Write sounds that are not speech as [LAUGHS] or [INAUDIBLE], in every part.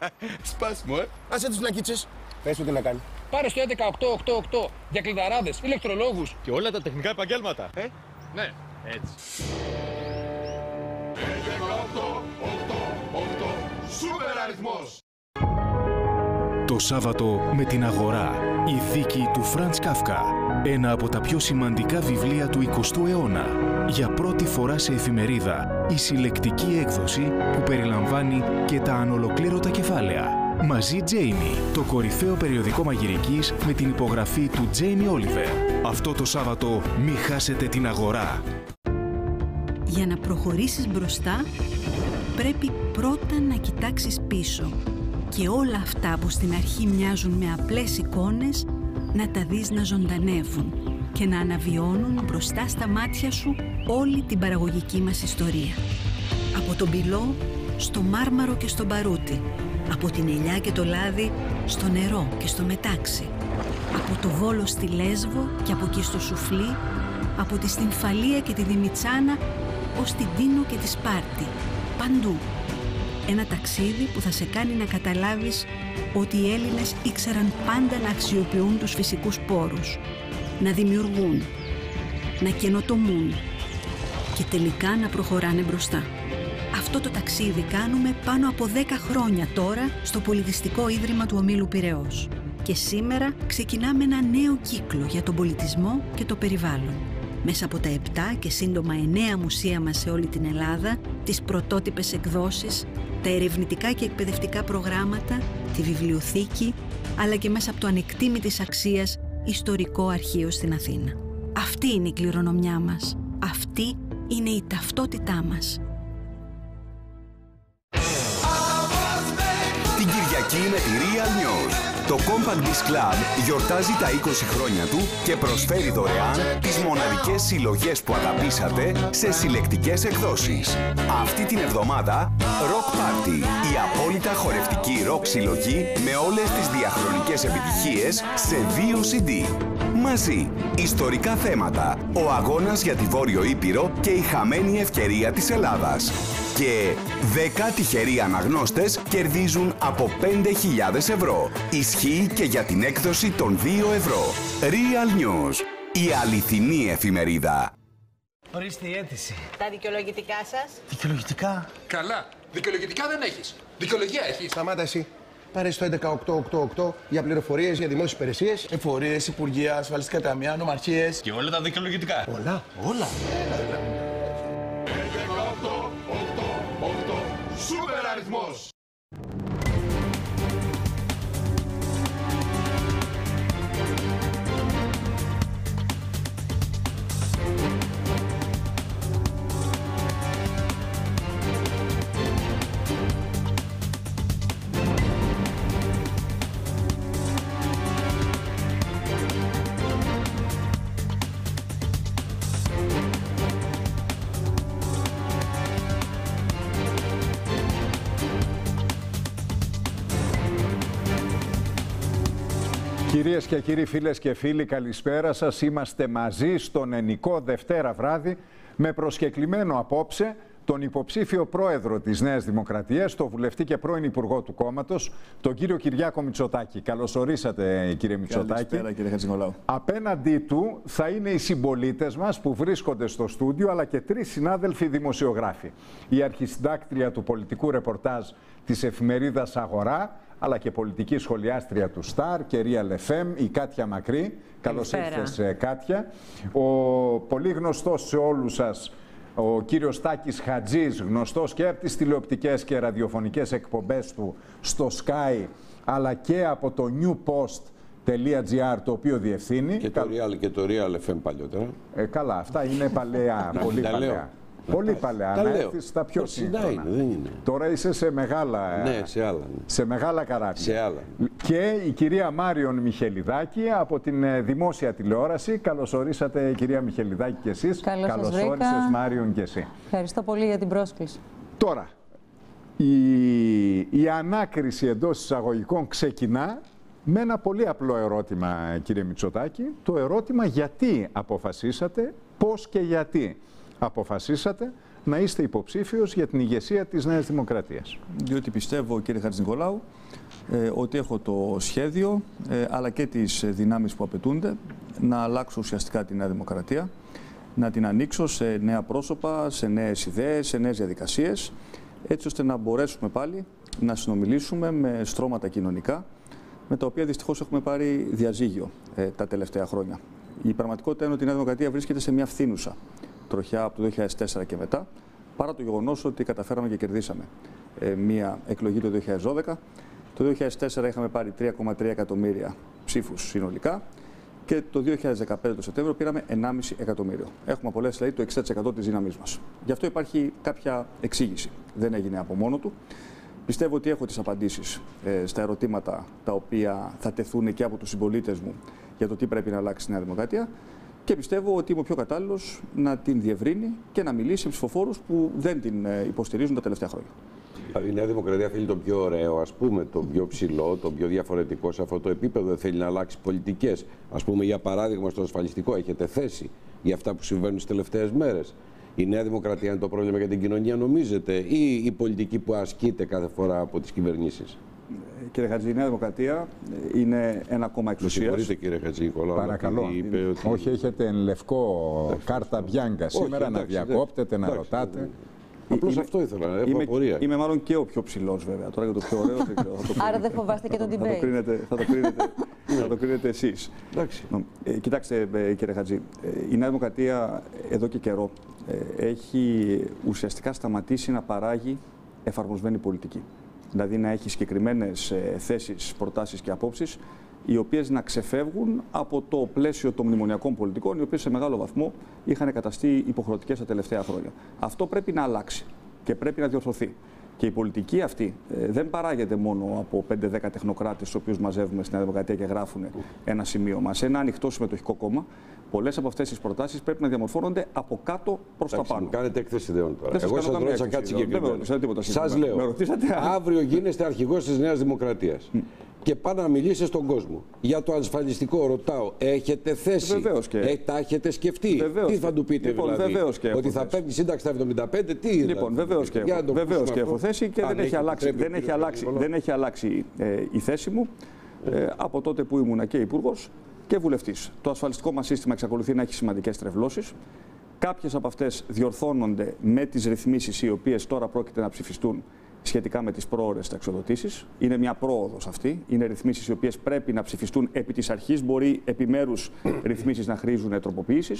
[LAUGHS] Σπάσιμο, ε. Άσε τις φλακίτσες. Πες του τι να κάνει. Πάρε στο 11888 για κλειδαράδες, ηλεκτρολόγους. Και όλα τα τεχνικά επαγγέλματα. Ε, Ναι, έτσι. Σούπερ αριθμός. Το Σάββατο με την Αγορά. Η δίκη του Φραντς Κάφκα. Ένα από τα πιο σημαντικά βιβλία του 20ου αιώνα. Για πρώτη φορά σε εφημερίδα. Η συλλεκτική έκδοση που περιλαμβάνει και τα ανολοκλήρωτα κεφάλαια. Μαζί Τζέιμι, το κορυφαίο περιοδικό μαγειρικής με την υπογραφή του Τζέιμι Όλιβερ. Αυτό το Σάββατο μη χάσετε την αγορά. Για να προχωρήσεις μπροστά, πρέπει πρώτα να κοιτάξεις πίσω και όλα αυτά που στην αρχή μοιάζουν με απλές εικόνες, να τα δεις να ζωντανεύουν και να αναβιώνουν μπροστά στα μάτια σου όλη την παραγωγική μας ιστορία. Από τον πυλό στο μάρμαρο και στο μπαρούτι, από την ελιά και το λάδι στο νερό και στο μετάξι, από το Βόλο στη Λέσβο και από εκεί στο Σουφλί, από τη Στυμφαλία και τη Δημητσάνα ως την Τίνο και τη Σπάρτη. Παντού. Ένα ταξίδι που θα σε κάνει να καταλάβεις ότι οι Έλληνες ήξεραν πάντα να αξιοποιούν τους φυσικούς πόρους, να δημιουργούν, να καινοτομούν και τελικά να προχωράνε μπροστά. Αυτό το ταξίδι κάνουμε πάνω από 10 χρόνια τώρα στο Πολιτιστικό Ίδρυμα του Ομίλου Πυραιός. Και σήμερα ξεκινάμε ένα νέο κύκλο για τον πολιτισμό και το περιβάλλον. Μέσα από τα 7 και σύντομα 9 μουσεία μας σε όλη την Ελλάδα, τις πρωτότυπες εκδόσεις, τα ερευνητικά και εκπαιδευτικά προγράμματα, τη βιβλιοθήκη, αλλά και μέσα από το ανεκτήμητης αξίας ιστορικό αρχείο στην Αθήνα. Αυτή είναι η κληρονομιά μας. Αυτή είναι η ταυτότητά μας. Την Κυριακή με τη Real News. Το Compact Disc Club γιορτάζει τα 20 χρόνια του και προσφέρει δωρεάν τις μοναδικές συλλογές που αγαπήσατε σε συλλεκτικές εκδόσεις. Αυτή την εβδομάδα Rock Party, η απόλυτα χορευτική rock συλλογή με όλες τις διαχρονικές επιτυχίες σε δύο CD. Μαζί, ιστορικά θέματα, ο αγώνας για τη Βόρειο Ήπειρο και η χαμένη ευκαιρία της Ελλάδας. Και 10 τυχεροί αναγνώστες κερδίζουν από 5.000 ευρώ. Ισχύει και για την έκδοση των 2 ευρώ. Real News, η αληθινή εφημερίδα. Ορίστε η αίτηση. Τα δικαιολογητικά σας. Δικαιολογητικά; Καλά. Δικαιολογητικά δεν έχεις. Δικαιολογία έχεις. Σταμάτα εσύ. Πάρε στο 11888 για πληροφορίες για δημόσιες υπηρεσίες. Εφορίες, υπουργεία, ασφαλιστικά ταμεία, νομαρχίες. Και όλα τα δικαιολογητικά. Όλα. Όλα. Σούπερ αριθμός. Κυρίες και κύριοι φίλες και φίλοι, καλησπέρα σας. Είμαστε μαζί στον Ενικό Δευτέρα βράδυ με προσκεκλημένο απόψε τον υποψήφιο πρόεδρο της Νέας Δημοκρατίας, τον βουλευτή και πρώην Υπουργό του κόμματος, τον κύριο Κυριάκο Μητσοτάκη. Καλώς ορίσατε κύριε Μητσοτάκη. Καλησπέρα κύριε Χατζηνικολάου. Απέναντί του θα είναι οι συμπολίτες μας που βρίσκονται στο στούντιο, αλλά και τρεις συνάδελφοι δημοσιογράφοι. Η αρχισυντάκτρια του πολιτικού ρεπορτάζ της εφημερίδας Αγορά, αλλά και πολιτική σχολιάστρια του ΣΤΑΡ και Real FM, η Κάτια Μακρύ. Καλώς Καλησπέρα. ήρθες, ε, Κάτια. Ο πολύ γνωστός σε όλους σας, ο κύριος Τάκης Χατζής, γνωστός και από τις τηλεοπτικές και ραδιοφωνικές εκπομπές του στο Sky, αλλά και από το newpost.gr, το οποίο διευθύνει. Και το, Real, και το Real FM παλιότερα. Ε, καλά, αυτά είναι παλαιά, πολύ τα παλαιά. Λέω. Πολύ παλαιά, Τα να λέω. έρθεις στα πιο Τοξινά σύγχρονα. είναι, δεν είναι. Τώρα είσαι σε μεγάλα, Ναι, σε άλλα. ναι. σε μεγάλα καράβια. Σε άλλα. Και η κυρία Μάριον Μιχελιδάκη από την ε, δημόσια τηλεόραση. Καλώς ορίσατε κυρία Μιχελιδάκη και εσείς. Καλώς σας Καλώς βρήκα. όρισες Μάριον και εσύ. Ευχαριστώ πολύ για την πρόσκληση. Τώρα, η, η ανάκριση εντός εισαγωγικών ξεκινά με ένα πολύ απλό ερώτημα, κύριε Μητσοτάκη. Το ερώτημα γιατί αποφασίσατε, πώς και γιατί; Αποφασίσατε να είστε υποψήφιος για την ηγεσία της Νέας Δημοκρατίας. Διότι πιστεύω, κύριε Χατζηνικολάου, ε, ότι έχω το σχέδιο ε, αλλά και τις δυνάμεις που απαιτούνται να αλλάξω ουσιαστικά τη Νέα Δημοκρατία, να την ανοίξω σε νέα πρόσωπα, σε νέες ιδέες, σε νέες διαδικασίες, έτσι ώστε να μπορέσουμε πάλι να συνομιλήσουμε με στρώματα κοινωνικά, με τα οποία δυστυχώς έχουμε πάρει διαζύγιο ε, τα τελευταία χρόνια. Η πραγματικότητα είναι ότι η Νέα Δημοκρατία βρίσκεται σε μια φθήνουσα τροχιά από το 2004 και μετά, παρά το γεγονός ότι καταφέραμε και κερδίσαμε ε, μια εκλογή το 2012. Το 2004 είχαμε πάρει 3,3 εκατομμύρια ψήφους συνολικά και το 2015 το Σεπτέμβριο πήραμε 1,5 εκατομμύριο. Έχουμε απολέσει δηλαδή το 60% της δύναμής μας. Γι' αυτό υπάρχει κάποια εξήγηση. Δεν έγινε από μόνο του. Πιστεύω ότι έχω τις απαντήσεις ε, στα ερωτήματα τα οποία θα τεθούν και από τους συμπολίτες μου για το τι πρέπει να αλλάξει η Νέα Δημοκρατία και πιστεύω ότι είμαι ο πιο κατάλληλος να την διευρύνει και να μιλήσει σε ψηφοφόρους που δεν την ε, υποστηρίζουν τα τελευταία χρόνια. Η Νέα Δημοκρατία θέλει το πιο ωραίο, ας πούμε, το πιο ψηλό, το πιο διαφορετικό σε αυτό το επίπεδο. Δεν θέλει να αλλάξει πολιτικές. Α πούμε, για παράδειγμα, στο ασφαλιστικό έχετε θέση για αυτά που συμβαίνουν τι τελευταίες μέρες. Η Νέα Δημοκρατία είναι το πρόβλημα για την κοινωνία, νομίζετε, ή η πολιτική που ασκείται κάθε φορά από τις κυβερνήσεις; Κύριε Χατζή, η Νέα Δημοκρατία είναι ένα κόμμα εξουσίας. Συγχωρείτε, κύριε Χατζή, Νικόλαο. Παρακαλώ. Είπε ότι... Όχι, έχετε εν λευκό κάρτα μπιάνκα σήμερα εντάξει, να διακόπτετε, να εντάξει, ρωτάτε. Απλώς Είμαι- αυτό ήθελα, έχω Είμαι, απορία. είμαι μάλλον και ο πιο ψηλός, βέβαια. Τώρα για το πιο ωραίο δεν ξέρω. Θα το Άρα κρίνετε. δεν φοβάστε και τον Θα το debate. κρίνετε, θα το κρίνετε, θα το κρίνετε εσείς. Εντάξει. Ε, κοιτάξτε, ε, κύριε Χατζή, ε, η Νέα Δημοκρατία εδώ και καιρό ε, έχει ουσιαστικά σταματήσει να παράγει εφαρμοσμένη πολιτική. Δηλαδή να έχει συγκεκριμένες θέσεις, προτάσεις και απόψεις, οι οποίες να ξεφεύγουν από το πλαίσιο των μνημονιακών πολιτικών, οι οποίες σε μεγάλο βαθμό είχαν καταστεί υποχρεωτικές τα τελευταία χρόνια. Αυτό πρέπει να αλλάξει και πρέπει να διορθωθεί. Και η πολιτική αυτή ε, δεν παράγεται μόνο από 5-10 τεχνοκράτες, του οποίους μαζεύουμε στη Νέα Δημοκρατία και γράφουν ένα σημείωμα. Σε ένα ανοιχτό συμμετοχικό κόμμα, πολλές από αυτές τις προτάσεις πρέπει να διαμορφώνονται από κάτω προς τα Εντάξει, πάνω. μου κάνετε έκθεση ιδεών τώρα. Δεν σας Εγώ κάνω σας καμία ρώτησα έκθεση κάτι ιδεών. Δεν με ρωτήσατε τίποτα συγκεκριμένο. Σας συγκεκριμένο. λέω, Με ρωτήσατε αν- αύριο γίνεστε αρχηγός της Νέας Δημοκρατίας. Και πάνε να μιλήσετε στον κόσμο. Για το ασφαλιστικό ρωτάω, έχετε θέση; Βεβαίως και- Ε, τα έχετε σκεφτεί; Βεβαίως τι και- θα του πείτε Λοιπόν, δηλαδή. βεβαίως και έχω ότι θα θέση. παίρνει σύνταξη στα 75, τι Λοιπόν, δηλαδή, βεβαίως και, Για να έχω, το βεβαίως ακούσουμε και έχω αυτό. θέση και Αν δεν έχει, έχει αλλάξει, επιτρέπει ο δεν, έχει κύριος αλλάξει, Νικολάου. δεν έχει αλλάξει ε, η θέση μου ε, από τότε που ήμουνα και υπουργός και βουλευτής. Το ασφαλιστικό μας σύστημα εξακολουθεί να έχει σημαντικές τρευλώσεις. Κάποιες από αυτές διορθώνονται με τις ρυθμίσεις οι οποίες τώρα πρόκειται να ψηφιστούν σχετικά με τις πρόορε ταξιοδοτήσεις. Είναι μια πρόοδος αυτή. Είναι ρυθμίσεις οι οποίες πρέπει να ψηφιστούν επί της αρχής. Μπορεί επιμέρους ρυθμίσεις να χρήζουν τροποποίηση.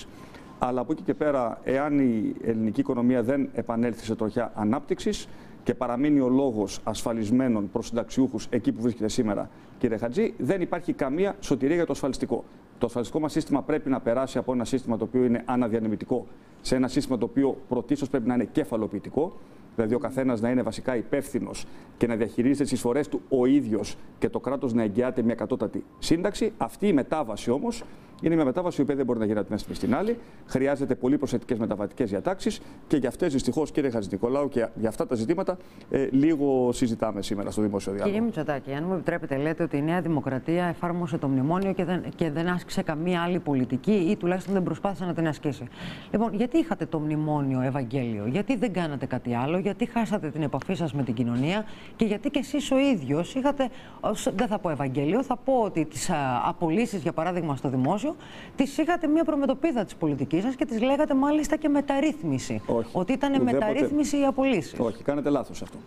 Αλλά από εκεί και πέρα, εάν η ελληνική οικονομία δεν επανέλθει σε τροχιά ανάπτυξης και παραμείνει ο λόγος ασφαλισμένων προ συνταξιούχου εκεί που βρίσκεται σήμερα, κύριε Χατζή, δεν υπάρχει καμία σωτηρία για το ασφαλιστικό. Το ασφαλιστικό μας σύστημα πρέπει να περάσει από ένα σύστημα το οποίο είναι αναδιανεμητικό σε ένα σύστημα το οποίο πρωτίστως πρέπει να είναι κεφαλοποιητικό. Δηλαδή, ο καθένας να είναι βασικά υπεύθυνος και να διαχειρίζεται τις εισφορές του ο ίδιος και το κράτος να εγγυάται μια κατώτατη σύνταξη. Αυτή η μετάβαση όμως είναι μια μετάβαση η οποία δεν μπορεί να γίνει από τη μια στιγμή στην άλλη. Χρειάζεται πολύ προσεκτικές μεταβατικές διατάξεις και για αυτές δυστυχώς, κύριε Χατζηνικολάου, και για αυτά τα ζητήματα ε, λίγο συζητάμε σήμερα στο δημόσιο διάλογο. Κύριε Μητσοτάκη, αν μου επιτρέπετε, λέτε ότι η Νέα Δημοκρατία εφάρμοσε το μνημόνιο και δεν, και δεν άσκησε καμία άλλη πολιτική ή τουλάχιστον δεν προσπάθησε να την ασκήσει. Λοιπόν, γιατί είχατε το μνημόνιο Ευαγγέλιο, γιατί δεν κάνατε κάτι άλλο, γιατί χάσατε την επαφή σας με την κοινωνία; Και γιατί κι εσείς ο ίδιος είχατε. ως- Δεν θα πω Ευαγγέλιο, θα πω ότι τις απολύσεις, για παράδειγμα, στο δημόσιο, τι είχατε μία προμετωπίδα της πολιτικής σας και τι λέγατε μάλιστα και μεταρρύθμιση. Όχι. Ότι ήταν Ουδέποτε. μεταρρύθμιση οι απολύσεις. Όχι, κάνετε λάθος αυτό.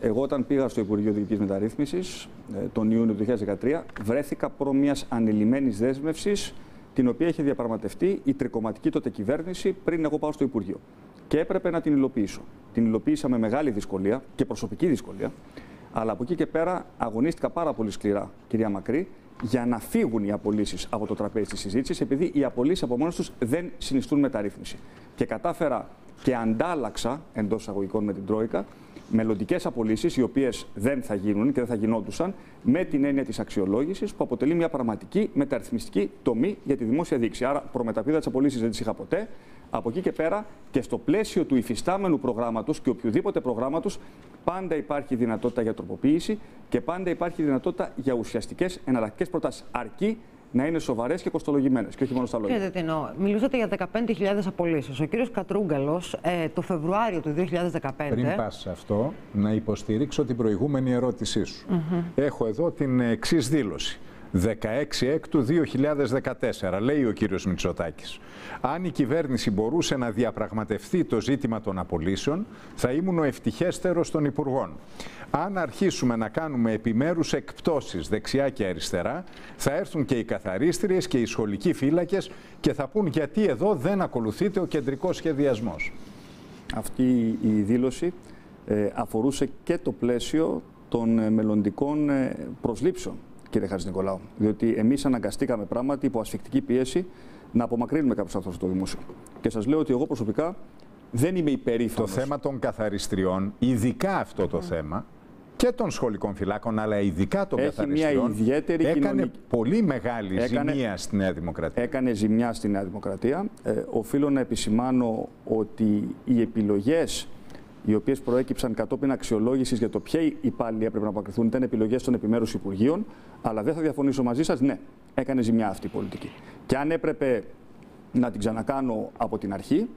Εγώ, όταν πήγα στο Υπουργείο Διοικητικής Μεταρρύθμισης τον Ιούνιο του 2013, βρέθηκα προ μιας ανελημμένη δέσμευσης την οποία είχε διαπραγματευτεί η τρικοματική τότε κυβέρνηση πριν εγώ πάω στο Υπουργείο. Και έπρεπε να την υλοποιήσω. Την υλοποίησα με μεγάλη δυσκολία και προσωπική δυσκολία. Αλλά από εκεί και πέρα αγωνίστηκα πάρα πολύ σκληρά, κυρία Μακρύ, για να φύγουν οι απολύσεις από το τραπέζι της συζήτησης, επειδή οι απολύσεις από μόνες τους δεν συνιστούν μεταρρύθμιση. Και κατάφερα και αντάλλαξα εντός εισαγωγικών με την Τρόικα μελλοντικές απολύσεις, οι οποίες δεν θα γίνουν και δεν θα γινόντουσαν, με την έννοια της αξιολόγησης, που αποτελεί μια πραγματική μεταρρυθμιστική τομή για τη δημόσια δίκηση. Άρα, προμεταπίδα τι απολύσει δεν τι είχα ποτέ. Από εκεί και πέρα και στο πλαίσιο του υφιστάμενου προγράμματος και οποιοδήποτε προγράμματος, πάντα υπάρχει δυνατότητα για τροποποίηση και πάντα υπάρχει δυνατότητα για ουσιαστικές εναλλακτικές προτάσεις. Αρκεί να είναι σοβαρές και κοστολογημένες και όχι μόνο στα λόγια. Ξέρετε τι εννοώ. Μιλούσατε για 15.000 απολύσεις. Ο κύριος Κατρούγκαλος ε, το Φεβρουάριο του 2015. Πριν πας σε αυτό, να υποστηρίξω την προηγούμενη ερώτησή σου. Έχω εδώ την εξής δήλωση. 16 Έκτου 2014, λέει ο κύριος Μητσοτάκης. Αν η κυβέρνηση μπορούσε να διαπραγματευτεί το ζήτημα των απολύσεων, θα ήμουν ο ευτυχέστερος των Υπουργών. Αν αρχίσουμε να κάνουμε επιμέρους εκπτώσεις δεξιά και αριστερά, θα έρθουν και οι καθαρίστριες και οι σχολικοί φύλακες και θα πούν γιατί εδώ δεν ακολουθείται ο κεντρικός σχεδιασμός. Αυτή η δήλωση ε, αφορούσε και το πλαίσιο των ε, μελλοντικών ε, προσλήψεων κύριε Χατζη Νικολάου. Διότι εμείς αναγκαστήκαμε πράγματι υπό ασφικτική πίεση να απομακρύνουμε κάποιους ανθρώπου από το δημόσιο. Και σας λέω ότι εγώ προσωπικά δεν είμαι υπερήφανος. Το θέμα των καθαριστριών, ειδικά αυτό το θέμα, και των σχολικών φυλάκων, αλλά ειδικά των Έχει καθαριστριών, μια ιδιαίτερη έκανε κοινωνική... πολύ μεγάλη Έκανε- ζημία στη Νέα Δημοκρατία. Έκανε ζημιά στη Νέα Δημοκρατία. Ε, οφείλω να επισημάνω ότι οι επιλογές οι οποίες προέκυψαν κατόπιν αξιολόγησης για το ποιοι υπάλληλοι έπρεπε να αποκριθούν ήταν επιλογές των επιμέρους Υπουργείων. Αλλά δεν θα διαφωνήσω μαζί σας, ναι, έκανε ζημιά αυτή η πολιτική. Και αν έπρεπε να την ξανακάνω από την αρχή,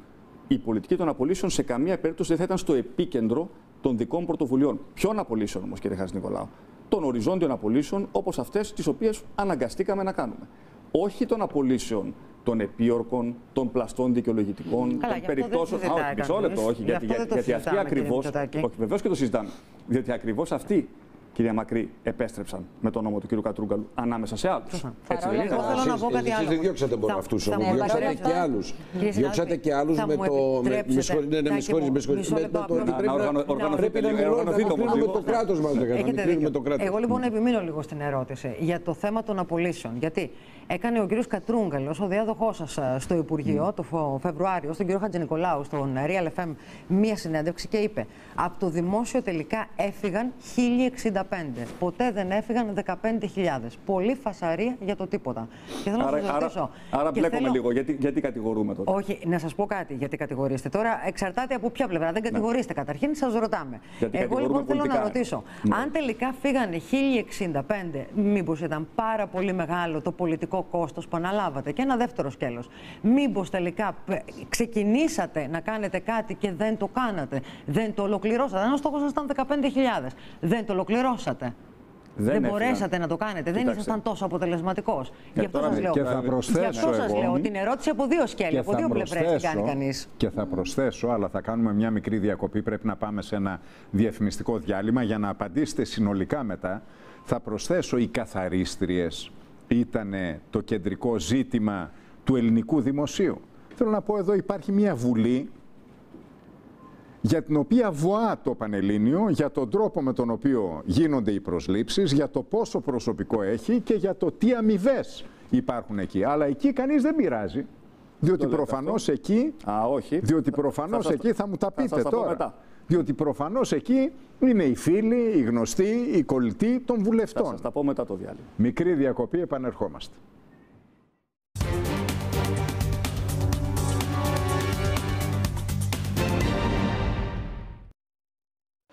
η πολιτική των απολύσεων σε καμία περίπτωση δεν θα ήταν στο επίκεντρο των δικών πρωτοβουλειών. Ποιων απολύσεων όμως, κύριε Χάρη Νικολάου, των οριζόντιων απολύσεων όπως αυτές τις οποίες αναγκαστήκαμε να κάνουμε. Όχι των απολύσεων των επίορκων, των πλαστών δικαιολογητικών, Καλά, των γι' αυτό δεν περιπτώσεων. συζητάει Α, όχι, μισό κανείς. λεπτό, όχι. Γι' Γιατί, αυτό δεν γιατί, το γιατί αυτοί συζητάμε, κύριε ακριβώ. Μητσοτάκη. Όχι, βεβαίως και το συζητάμε. Διότι ακριβώς αυτοί, κυρία Μακρύ, επέστρεψαν με το νόμο του κύριου Κατρούγκαλου ανάμεσα σε άλλους. Έτσι δεν είναι. Εγώ θέλω να πω κάτι Εσείς άλλο. δεν διώξατε μόνο Θα- αυτούς θα όμως, μου διώξατε επιτρέψετε- και άλλους. Κύριε Διώξατε συνάδελφε, και άλλους θα με μου το- με- με επιτρέψετε, συγχωρείτε, ναι, ναι, με Τάκη συγχωρείτε, μου, με συγχωρείτε. μισό Με- λεπτό με το απλώς. ότι πρέπει Να να- οργανω- οργανωθείτε πρέπει να λίγο, μιλώ- οργανωθείτε να όμως κλείνουμε λίγο. το κράτος μας, δεν Έχετε να κλείνουμε δίκιο. το κράτος. Εγώ λοιπόν επιμείνω λίγο στην ερώτηση για το θέμα των απολύσεων. Γιατί έκανε ο κύριος Κατρούγκαλος, ο διάδοχός σας στο Υπουργείο, το Φο- Φεβρουάριο, στον κύριο Χατζηνικολάου, στον Real FM, μία συνέντευξη και είπε: Από το δημόσιο τελικά έφυγαν 1065. Ποτέ δεν έφυγαν 15.000. Πολύ φασαρία για το τίποτα. Και θέλω Άρα, να σας άρα, ρωτήσω. άρα και μπλέκομαι θέλω- λίγο. Γιατί, γιατί κατηγορούμε τότε; όχι, να σας πω κάτι γιατί κατηγορείστε. Τώρα εξαρτάται από ποια πλευρά. Δεν κατηγορείστε καταρχήν, σας ρωτάμε. Γιατί Εγώ λοιπόν κατηγορούμε θέλω να πολιτικά. ρωτήσω, Ναι. αν τελικά φύγανε 1065, μήπως ήταν πάρα πολύ μεγάλο το πολιτικό κόστος που αναλάβατε. Και ένα δεύτερο σκέλος. Μήπως τελικά π- ξεκινήσατε να κάνετε κάτι και δεν το κάνατε. Δεν το ολοκληρώσατε. Αν ο στόχος σας ήταν 15.000, δεν το ολοκληρώσατε. Δεν, έφυγαν. μπορέσατε να το κάνετε. Δεν Κοιτάξτε. ήσασταν τόσο αποτελεσματικός. Γι' αυτό τώρα σας λέω. και θα Γι' προσθέσω αυτό σας εγώ. λέω την ερώτηση από δύο σκέλη, από δύο πλευρές την κάνει κανείς. και θα προσθέσω, αλλά θα κάνουμε μια μικρή διακοπή. Πρέπει να πάμε σε ένα διαφημιστικό διάλειμμα για να απαντήσετε συνολικά μετά. Θα προσθέσω οι καθαρίστριες ήταν το κεντρικό ζήτημα του ελληνικού δημοσίου. Θέλω να πω εδώ υπάρχει μια βουλή για την οποία βοά το Πανελλήνιο, για τον τρόπο με τον οποίο γίνονται οι προσλήψεις, για το πόσο προσωπικό έχει και για το τι αμοιβές υπάρχουν εκεί. Αλλά εκεί κανείς δεν πειράζει. Διότι λέτε προφανώς εκεί, Α, όχι. διότι Θα- προφανώς θα σας το- εκεί θα μου τα θα πείτε σας τα πω τώρα. μετά. Διότι προφανώς εκεί είναι οι φίλοι, οι γνωστοί, οι κολλητοί των Θα βουλευτών. σας τα πω μετά το διάλειμμα. Μικρή διακοπή, επανερχόμαστε.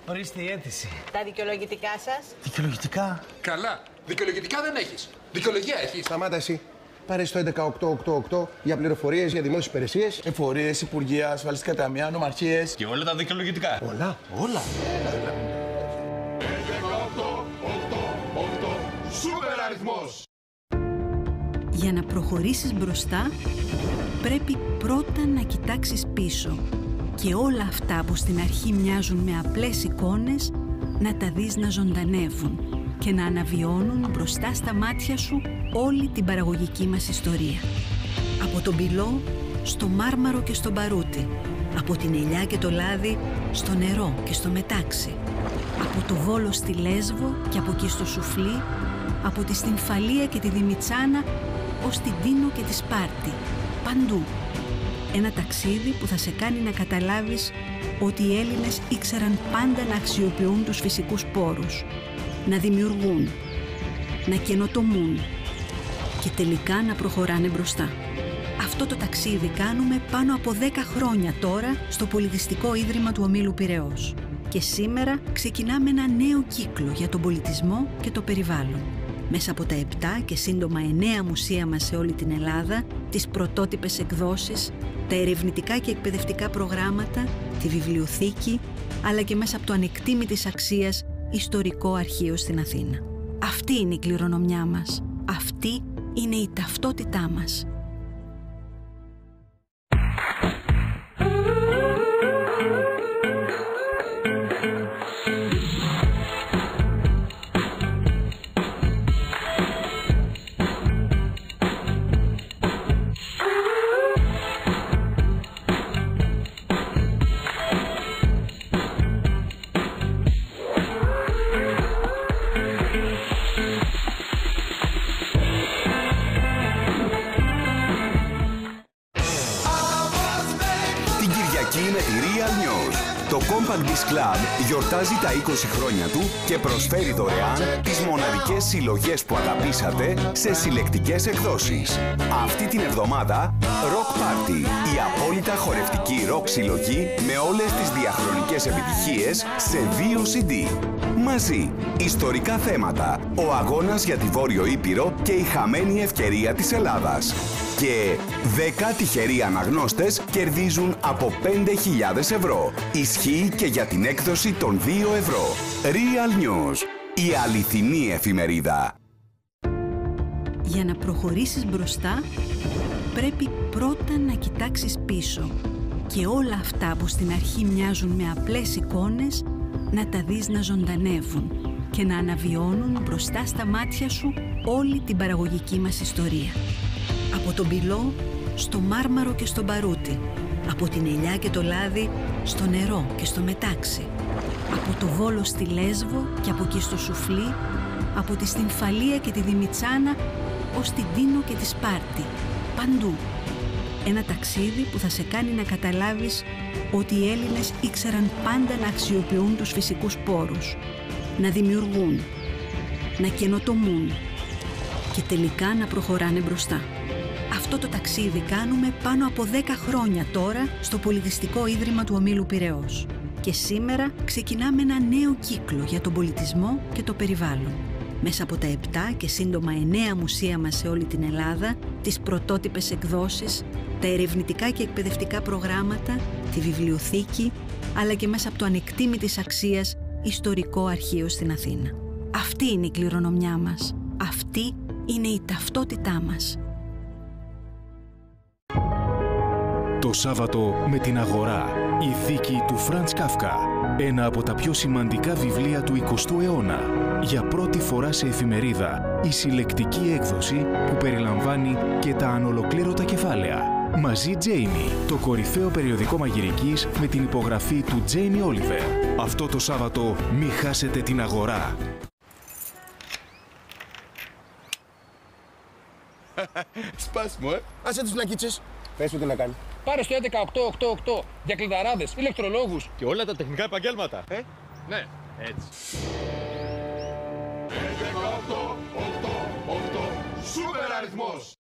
Ορίστε η αίτηση. Τα δικαιολογητικά σας. Δικαιολογητικά; Καλά. Δικαιολογητικά δεν έχεις. Δικαιολογία έχεις. Σταμάτα εσύ. Πάρε στο 11888 για πληροφορίες για δημόσιες υπηρεσίες. Εφορίες, υπουργείας, ασφαλιστικά ταμεία, νομαρχίες. Και όλα τα δικαιολογητικά. Όλα. Όλα. Σούπερ αριθμός. Για να προχωρήσεις μπροστά, πρέπει πρώτα να κοιτάξεις πίσω και όλα αυτά που στην αρχή μοιάζουν με απλές εικόνες, να τα δεις να ζωντανεύουν και να αναβιώνουν μπροστά στα μάτια σου όλη την παραγωγική μας ιστορία. Από τον πυλό στο μάρμαρο και στο μπαρούτι, από την ελιά και το λάδι στο νερό και στο μετάξι, από το Βόλο στη Λέσβο και από εκεί στο Σουφλί, από τη Στυμφαλία και τη Δημητσάνα ως την Τίνο και τη Σπάρτη. Παντού. Ένα ταξίδι που θα σε κάνει να καταλάβεις ότι οι Έλληνες ήξεραν πάντα να αξιοποιούν τους φυσικούς πόρους, να δημιουργούν, να καινοτομούν και τελικά να προχωράνε μπροστά. Αυτό το ταξίδι κάνουμε πάνω από 10 χρόνια τώρα στο Πολιτιστικό Ίδρυμα του Ομίλου Πειραιώς. Και σήμερα ξεκινάμε ένα νέο κύκλο για τον πολιτισμό και το περιβάλλον. μέσα από τα 7 και σύντομα 9 μουσεία μας σε όλη την Ελλάδα, τις πρωτότυπες εκδόσεις, τα ερευνητικά και εκπαιδευτικά προγράμματα, τη βιβλιοθήκη, αλλά και μέσα από το ανεκτήμητης αξίας ιστορικό αρχείο στην Αθήνα. Αυτή είναι η κληρονομιά μας. Αυτή είναι η ταυτότητά μας. Χρόνια του και προσφέρει δωρεάν τις μοναδικές συλλογές που αγαπήσατε σε συλλεκτικές εκδόσεις. Αυτή την εβδομάδα Rock Party, η απόλυτα χορευτική rock συλλογή με όλες τις διαχρονικές επιτυχίες σε 2 CD. Μαζί, ιστορικά θέματα, ο αγώνας για τη Βόρειο Ήπειρο και η χαμένη ευκαιρία της Ελλάδας. Και 10 τυχεροί αναγνώστες κερδίζουν από 5.000 ευρώ. Ισχύει και για την έκδοση των 2 ευρώ. Real News, η αληθινή εφημερίδα. Για να προχωρήσεις μπροστά, πρέπει πρώτα να κοιτάξεις πίσω και όλα αυτά που στην αρχή μοιάζουν με απλές εικόνες να τα δεις να ζωντανεύουν και να αναβιώνουν μπροστά στα μάτια σου όλη την παραγωγική μας ιστορία. Από τον πυλό στο μάρμαρο και στο μπαρούτι, από την ελιά και το λάδι στο νερό και στο μετάξι, από το Βόλο στη Λέσβο και από εκεί στο Σουφλί, από τη Στυμφαλία και τη Δημητσάνα ως την Τίνο και τη Σπάρτη, παντού. Ένα ταξίδι που θα σε κάνει να καταλάβεις ότι οι Έλληνες ήξεραν πάντα να αξιοποιούν τους φυσικούς πόρους, να δημιουργούν, να καινοτομούν και τελικά να προχωράνε μπροστά. Αυτό το ταξίδι κάνουμε πάνω από 10 χρόνια τώρα στο Πολιτιστικό Ίδρυμα του Ομίλου Πυραιός. Και σήμερα ξεκινάμε ένα νέο κύκλο για τον πολιτισμό και το περιβάλλον. Μέσα από τα 7 και σύντομα 9 μουσεία μας σε όλη την Ελλάδα, τις πρωτότυπες εκδόσεις, τα ερευνητικά και εκπαιδευτικά προγράμματα, τη βιβλιοθήκη, αλλά και μέσα από το ανεκτήμητης αξίας ιστορικό αρχείο στην Αθήνα. Αυτή είναι η κληρονομιά μας. Αυτή είναι η ταυτότητά μας. Το Σάββατο με την Αγορά. Η δίκη του Φραντς Κάφκα. Ένα από τα πιο σημαντικά βιβλία του 20ου αιώνα. Για πρώτη φορά σε εφημερίδα. Η συλλεκτική έκδοση που περιλαμβάνει και τα ανολοκλήρωτα κεφάλαια. Μαζί Τζέιμι, το κορυφαίο περιοδικό μαγειρικής με την υπογραφή του Τζέιμι Όλιβερ. Αυτό το Σάββατο μη χάσετε την αγορά. [LAUGHS] Σπάσιμο, ε. Άσε τις βλακίτσες. Πες του τι να κάνει. Πάρε στο 11888 για κλειδαράδες, ηλεκτρολόγους. Και όλα τα τεχνικά επαγγέλματα. Ε, Ναι, έτσι. 11888 Σούπερ αριθμός.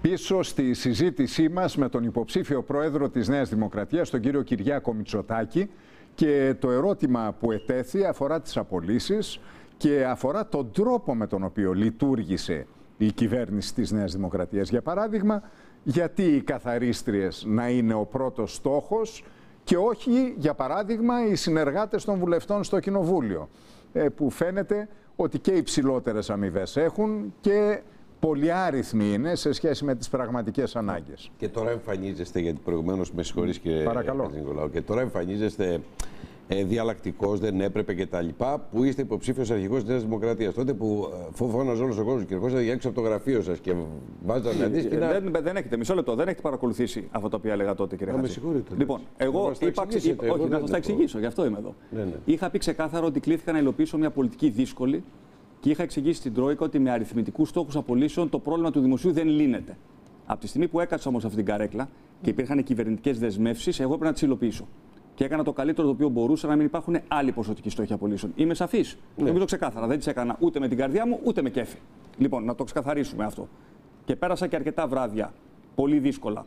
Πίσω στη συζήτησή μας με τον υποψήφιο πρόεδρο της Νέας Δημοκρατίας, τον κύριο Κυριάκο Μητσοτάκη, και το ερώτημα που ετέθη αφορά τις απολύσεις και αφορά τον τρόπο με τον οποίο λειτουργήσε η κυβέρνηση της Νέας Δημοκρατίας. Για παράδειγμα, γιατί οι καθαρίστριες να είναι ο πρώτος στόχος και όχι, για παράδειγμα, οι συνεργάτες των βουλευτών στο Κοινοβούλιο, ε, που φαίνεται ότι και οι ψηλότερες αμοιβές έχουν και πολυάριθμοι είναι σε σχέση με τις πραγματικές ανάγκες. Και τώρα εμφανίζεστε, γιατί προηγουμένως με συγχωρείς κύριε Παρακαλώ. Χατζηνικολάου, και τώρα εμφανίζεστε ε, διαλλακτικός, δεν έπρεπε κτλ. Που είστε υποψήφιος αρχηγός της Νέας Δημοκρατίας. Τότε που ε, φόβωναζε όλος ο κόσμος και ερχόσατε για έξω από το γραφείο σας και βάζατε αντίστοιχα. Ε, δεν, δεν έχετε, μισό λεπτό, δεν έχετε παρακολουθήσει αυτά τα οποία έλεγα τότε, κύριε Α, με Χατζη. συγχωρείτε. Λοιπόν, Να εγώ μας τα είπα, εξηγήσετε, είπα- εγώ όχι, να δεν σας τα έχω. εξηγήσω, γι' αυτό είμαι εδώ. Ναι, ναι. Είχα πει ξεκάθαρα ότι κλήθηκα να υλοποιήσω μια πολιτική δύσκολη και είχα εξηγήσει στην Τρόικα ότι με αριθμητικούς στόχους απολύσεων το πρόβλημα του δημοσίου δεν λύνεται. Από τη στιγμή που έκατσα όμως αυτή την καρέκλα και υπήρχαν κυβερνητικές δεσμεύσεις, εγώ έπρεπε να τις υλοποιήσω. Και έκανα το καλύτερο το οποίο μπορούσα να μην υπάρχουν άλλοι ποσοτικοί στόχοι απολύσεων. Είμαι σαφής. Ναι. Νομίζω ξεκάθαρα. Δεν τις έκανα ούτε με την καρδιά μου ούτε με κέφι. Λοιπόν, να το ξεκαθαρίσουμε αυτό. Και πέρασα και αρκετά βράδια πολύ δύσκολα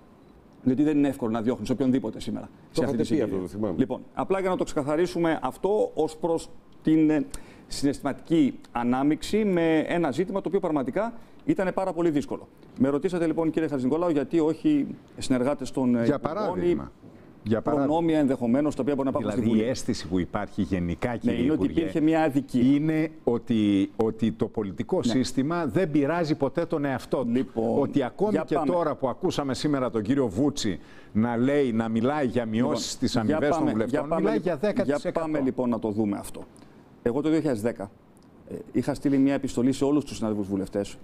Γιατί δεν είναι εύκολο να διώχνεις οποιονδήποτε σήμερα. σε αυτή τη είχατε πει συγκυρία. αυτό, το θυμάμαι. Λοιπόν, απλά για να το ξεκαθαρίσουμε αυτό ως προς την ε, συναισθηματική ανάμειξη με ένα ζήτημα το οποίο πραγματικά ήταν πάρα πολύ δύσκολο. Με ρωτήσατε λοιπόν, κύριε Χατζηνικολάου, γιατί όχι συνεργάτες των ε, Για υπουργών παράδειγμα. ή Για παράδειγμα. προνόμια ενδεχομένως τα οποία μπορεί να υπάρχουν στη Δηλαδή η Βουλή. αίσθηση που υπάρχει γενικά, κύριε είναι ότι Υπουργέ, υπήρχε μια αδικία. είναι ότι, ότι το πολιτικό σύστημα δεν πειράζει ποτέ τον εαυτό του. Ναι. Λοιπόν, ότι ακόμη για και πάμε. τώρα που ακούσαμε σήμερα τον κύριο Βούτσι να λέει, να μιλάει για μειώσεις Λοιπόν, στις αμοιβές για των πάμε- βουλευτών, πάμε μιλάει λοιπόν- για 10%. Για πάμε λοιπόν να το δούμε αυτό. Εγώ το 2010 ε, είχα στείλει μια επιστολή σε όλους τους συναδέλφου βουλευτές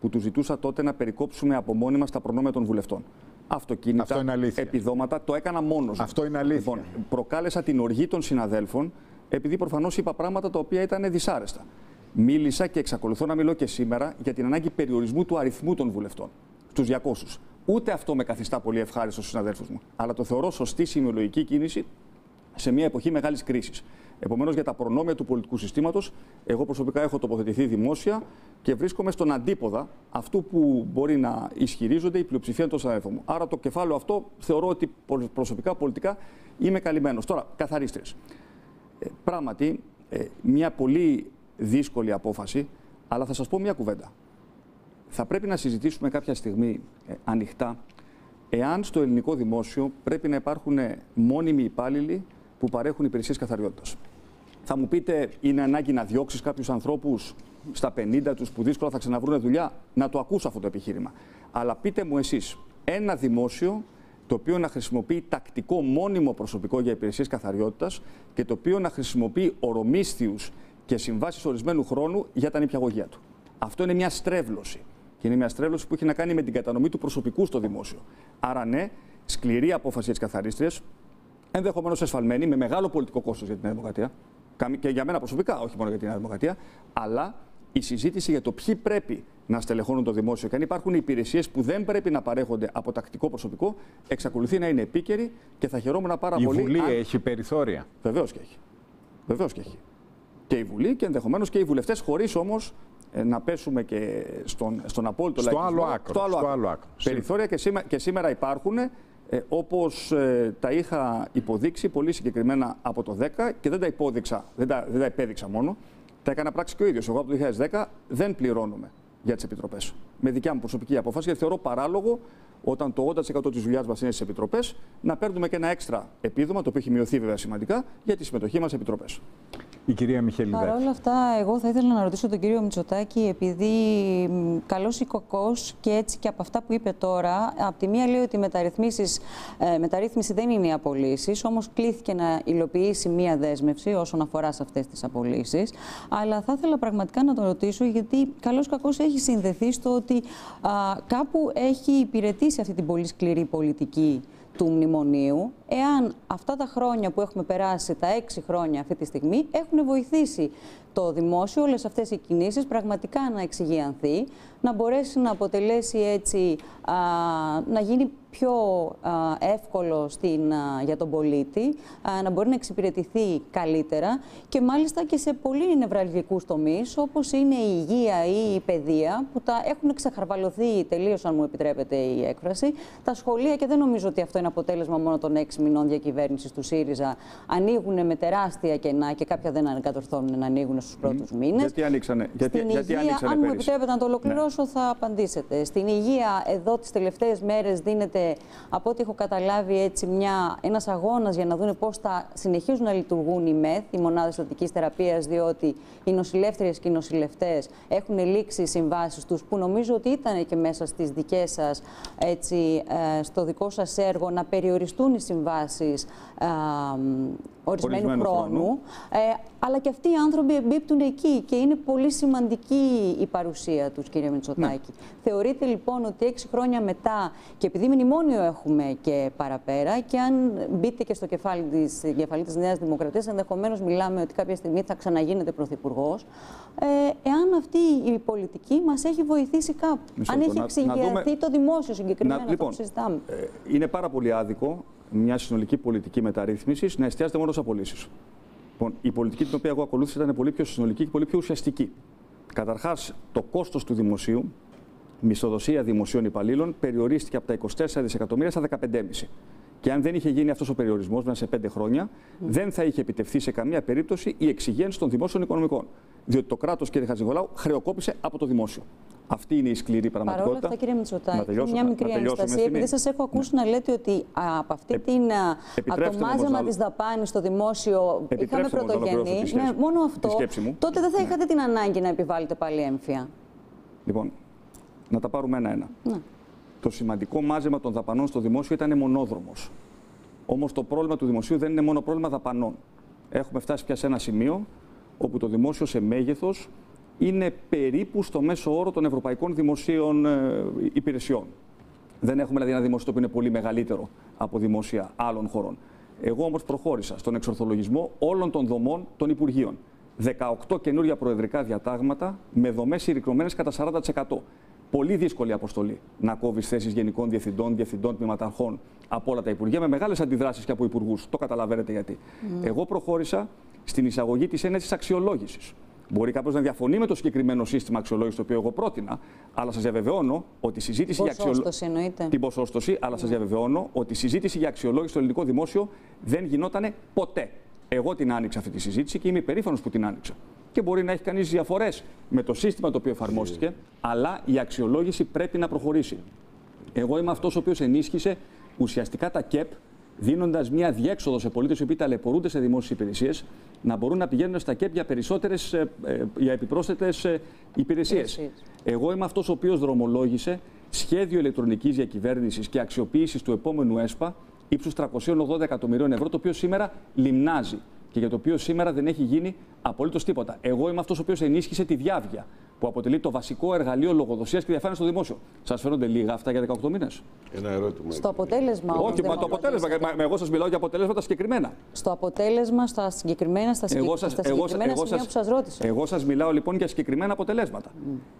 που τους ζητούσα τότε να περικόψουμε από μόνοι μα τα προνόμια των βουλευτών. Αυτοκίνητα, Αυτό είναι αλήθεια. επιδόματα, το έκανα μόνος. Αυτό είναι αλήθεια. Λοιπόν, προκάλεσα την οργή των συναδέλφων, επειδή προφανώς είπα πράγματα τα οποία ήταν δυσάρεστα. Μίλησα και εξακολουθώ να μιλώ και σήμερα για την ανάγκη περιορισμού του αριθμού των βουλευτών στου 200. Ούτε αυτό με καθιστά πολύ ευχάριστο στους συναδέλφους μου. Αλλά το θεωρώ σωστή σημειολογική κίνηση σε μια εποχή μεγάλης κρίσης. Επομένως, για τα προνόμια του πολιτικού συστήματος, εγώ προσωπικά έχω τοποθετηθεί δημόσια και βρίσκομαι στον αντίποδα αυτού που μπορεί να ισχυρίζονται η πλειοψηφία των συναδέλφων μου. Άρα, το κεφάλαιο αυτό θεωρώ ότι προσωπικά, πολιτικά είμαι καλυμμένος. Τώρα, καθαρίστρες. Ε, πράγματι, ε, μια πολύ δύσκολη απόφαση, αλλά θα σας πω μια κουβέντα. Θα πρέπει να συζητήσουμε κάποια στιγμή ε, ανοιχτά εάν στο ελληνικό δημόσιο πρέπει να υπάρχουν ε, μόνιμοι υπάλληλοι που παρέχουν υπηρεσίες καθαριότητας. Θα μου πείτε, είναι ανάγκη να διώξεις κάποιους ανθρώπους στα 50 τους που δύσκολα θα ξαναβρούν δουλειά; Να το ακούσω αυτό το επιχείρημα. Αλλά πείτε μου εσείς, ένα δημόσιο το οποίο να χρησιμοποιεί τακτικό μόνιμο προσωπικό για υπηρεσίες καθαριότητας και το οποίο να χρησιμοποιεί ορομίσθιους και συμβάσεις ορισμένου χρόνου για τα νηπιαγωγεία του. Αυτό είναι μια στρέβλωση. Και είναι μια στρέβλωση που έχει να κάνει με την κατανομή του προσωπικού στο δημόσιο. Άρα, ναι, σκληρή απόφαση για τις καθαρίστριες, ενδεχομένως εσφαλμένη, με μεγάλο πολιτικό κόστος για την Νέα Δημοκρατία. Καμ- Και για μένα προσωπικά, όχι μόνο για την Νέα Δημοκρατία. Αλλά η συζήτηση για το ποιοι πρέπει να στελεχώνουν το δημόσιο και αν υπάρχουν υπηρεσίες που δεν πρέπει να παρέχονται από τακτικό προσωπικό, εξακολουθεί να είναι επίκαιρη και θα χαιρόμουν πάρα Η πολύ. Βουλή αν- έχει περιθώρια. Βεβαίως και έχει. Βεβαίως και έχει. Και η Βουλή και ενδεχομένως και οι βουλευτές, χωρίς όμως να πέσουμε και στον, στον απόλυτο Στο λαϊκισμό. άλλο άκρο, στο άλλο άκρο. Περιθώρια και, σήμα- και σήμερα υπάρχουν, ε, όπως ε, τα είχα υποδείξει πολύ συγκεκριμένα από το 10 και δεν τα υπόδειξα, δεν τα, δεν τα υπέδειξα μόνο, τα έκανα πράξη και ο ίδιος. Εγώ από το 2010 δεν πληρώνομαι για τις επιτροπές. Με δικιά μου προσωπική απόφαση, γιατί θεωρώ παράλογο όταν το 80% της δουλειάς μας είναι στις επιτροπές, να παίρνουμε και ένα έξτρα επίδομα, το οποίο έχει μειωθεί βέβαια σημαντικά, για τη συμμετοχή μας σε επιτροπές. Η κυρία Μιχελιδάκη. Παρ' όλα αυτά, εγώ θα ήθελα να ρωτήσω τον κύριο Μητσοτάκη, επειδή καλός ή κακό και έτσι και από αυτά που είπε τώρα, από τη μία λέει ότι η μεταρρυθμίσεις, ε, μεταρρύθμιση δεν είναι οι απολύσεις, όμως κλήθηκε να υλοποιήσει μία δέσμευση όσον αφορά σε αυτές τις απολύσεις. Αλλά θα ήθελα πραγματικά να τον ρωτήσω, γιατί καλός ή κακός έχει συνδεθεί στο ότι α, κάπου έχει υπηρετήσει αυτή την πολύ σκληρή πολιτική του μνημονίου, εάν αυτά τα χρόνια που έχουμε περάσει, τα έξι χρόνια αυτή τη στιγμή, έχουν βοηθήσει το δημόσιο, όλες αυτές οι κινήσεις πραγματικά να εξηγιανθεί, να μπορέσει να αποτελέσει έτσι, α, να γίνει πιο α, εύκολο στην, α, για τον πολίτη, α, να μπορεί να εξυπηρετηθεί καλύτερα και μάλιστα και σε πολύ νευραλγικούς τομείς, όπως είναι η υγεία ή η παιδεία, που τα έχουν ξεχαρβαλωθεί τελείως, αν μου επιτρέπετε η έκφραση, τα σχολεία και δεν νομίζω ότι αυτό είναι αποτέλεσμα μόνο των έξι μηνών διακυβέρνησης του ΣΥΡΙΖΑ, ανοίγουν με τεράστια κενά και κάποια δεν κατορθώνουν να ανοίγουν στους πρώτους μήνες. Γιατί ανοίξανε, γιατί, Στην γιατί υγεία, ανοίξανε αν μου πέρυσι; επιτρέπετε να το ολοκληρώσω, θα απαντήσετε. Στην υγεία, εδώ τις τελευταίες μέρες δίνεται, από ό,τι έχω καταλάβει, έτσι μια, ένας αγώνας για να δουν πώς θα συνεχίζουν να λειτουργούν οι ΜΕΘ, οι μονάδες θετικής θεραπείας, διότι οι νοσηλεύτριες και οι νοσηλευτές έχουν λήξει οι συμβάσεις τους, που νομίζω ότι ήταν και μέσα στις δικές σας, έτσι, ε, στο δικό σας έργο, να περιοριστούν οι συμβάσεις ε, ορισμένου Ορισμένου χρόνου. χρόνου. Ε, αλλά και αυτοί οι άνθρωποι εμπίπτουν εκεί και είναι πολύ σημαντική η παρουσία τους, κύριε Μητσοτάκη. Θεωρείτε λοιπόν ότι έξι χρόνια μετά, και επειδή μνημόνιο έχουμε και παραπέρα, και αν μπείτε και στο κεφάλι της, κεφαλή της Νέας Δημοκρατίας, ενδεχομένως μιλάμε ότι κάποια στιγμή θα ξαναγίνετε πρωθυπουργός. Ε, εάν αυτή η πολιτική μας έχει βοηθήσει κάπου. Μισό αν λεπτό, έχει να- να εξηγιανθεί δούμε- το δημόσιο συγκεκριμένα, Να- αυτό λοιπόν, που συζητάμε. Ε, είναι πάρα πολύ άδικο μια συνολική πολιτική μεταρρύθμιση να εστιάζεται μόνο σε απολύσεις. Λοιπόν, η πολιτική την οποία εγώ ακολούθησα ήταν πολύ πιο συνολική και πολύ πιο ουσιαστική. Καταρχάς, το κόστος του δημοσίου μισθοδοσία δημοσίων υπαλλήλων περιορίστηκε από τα 24 δισεκατομμύρια στα 15,5. Και αν δεν είχε γίνει αυτός ο περιορισμός μέσα σε πέντε χρόνια, δεν θα είχε επιτευχθεί σε καμία περίπτωση η εξυγένση των δημόσιων οικονομικών. Διότι το κράτος, κύριε Χατζηγολάου, χρεοκόπησε από το δημόσιο. Αυτή είναι η σκληρή Παρ' πραγματικότητα. όλα αυτά, κύριε Να Μητσοτάκη, τελειώσω, μια να- μικρή να τελειώσω αναστασία, μια επειδή σας έχω ακούσει να λέτε ότι α, από αυτή την. α, Από το επιτρέψτε μου όμως μάζεμα να- της δαπάνης στο δημόσιο είχαμε Επιτρέψτε μου να ολοκληρώσω πρωτογενή. τη σκέψη Ναι, μου. μόνο Τη αυτό. σκέψη μου. Τότε δεν θα Ναι. είχατε την ανάγκη να επιβάλλετε πάλι έμφυα. Λοιπόν, να τα πάρουμε ένα-ένα. Ναι. Το σημαντικό μάζεμα των δαπανών στο δημόσιο ήταν μονόδρομος. Όμως το πρόβλημα του δημοσίου δεν είναι μόνο πρόβλημα δαπανών. Έχουμε φτάσει πια σε ένα σημείο όπου το δημόσιο σε μέγεθος είναι περίπου στο μέσο όρο των ευρωπαϊκών δημοσίων ε, υπηρεσιών. Δεν έχουμε δηλαδή ένα δημόσιο το οποίο είναι πολύ μεγαλύτερο από δημόσια άλλων χωρών. Εγώ όμως προχώρησα στον εξορθολογισμό όλων των δομών των Υπουργείων. 18 καινούργια προεδρικά διατάγματα με δομές συρρυκνωμένες κατά 40%. Πολύ δύσκολη αποστολή να κόβεις θέσεις γενικών διευθυντών, διευθυντών, τμήματαρχών από όλα τα Υπουργεία με μεγάλες αντιδράσεις και από υπουργούς. Το καταλαβαίνετε γιατί. Εγώ προχώρησα στην εισαγωγή της έννοια τη αξιολόγησης. Μπορεί κάποιος να διαφωνεί με το συγκεκριμένο σύστημα αξιολόγησης το οποίο εγώ πρότεινα, αλλά σας διαβεβαιώνω ότι η συζήτηση για αξιολόγηση. Ποσόστοση εννοείται. Την ποσόστοση, αλλά σας διαβεβαιώνω ότι η συζήτηση για αξιολόγηση στο ελληνικό δημόσιο δεν γινόταν ποτέ. Εγώ την άνοιξα αυτή τη συζήτηση και είμαι υπερήφανος που την άνοιξα. Και μπορεί να έχει κανείς διαφορές με το σύστημα το οποίο εφαρμόστηκε, αλλά η αξιολόγηση πρέπει να προχωρήσει. Εγώ είμαι αυτός ο οποίος ενίσχυσε ουσιαστικά τα ΚΕΠ, δίνοντας μια διέξοδο σε πολίτες οι οποίοι ταλαιπωρούνται σε δημόσιες υπηρεσίες, να μπορούν να πηγαίνουν στα ΚΕΠ για περισσότερες, για επιπρόσθετες υπηρεσίες. Υπηρεσίες. Εγώ είμαι αυτός ο οποίος δρομολόγησε σχέδιο ηλεκτρονικής διακυβέρνησης και αξιοποίησης του επόμενου ΕΣΠΑ ύψους 380 εκατομμυρίων ευρώ, το οποίο σήμερα λιμνάζει και για το οποίο σήμερα δεν έχει γίνει απολύτως τίποτα. Εγώ είμαι αυτός ο οποίος ενίσχυσε τη διάβγεια, που αποτελεί το βασικό εργαλείο λογοδοσίας και διαφάνειας στο δημόσιο. Σας φαίνονται λίγα αυτά για 18 μήνες. Ένα ερώτημα. Στο αποτέλεσμα. όμως Όχι, δεν μα το μου αποτέλεσμα. απαντήσατε. Μα, εγώ σας μιλάω για αποτελέσματα συγκεκριμένα. Στο αποτέλεσμα, στα συγκεκριμένα, στα, συγκεκ... Εγώ σας, στα εγώ, συγκεκριμένα εγώ σημεία σας, που σας ρώτησα. εγώ σας μιλάω λοιπόν για συγκεκριμένα αποτελέσματα.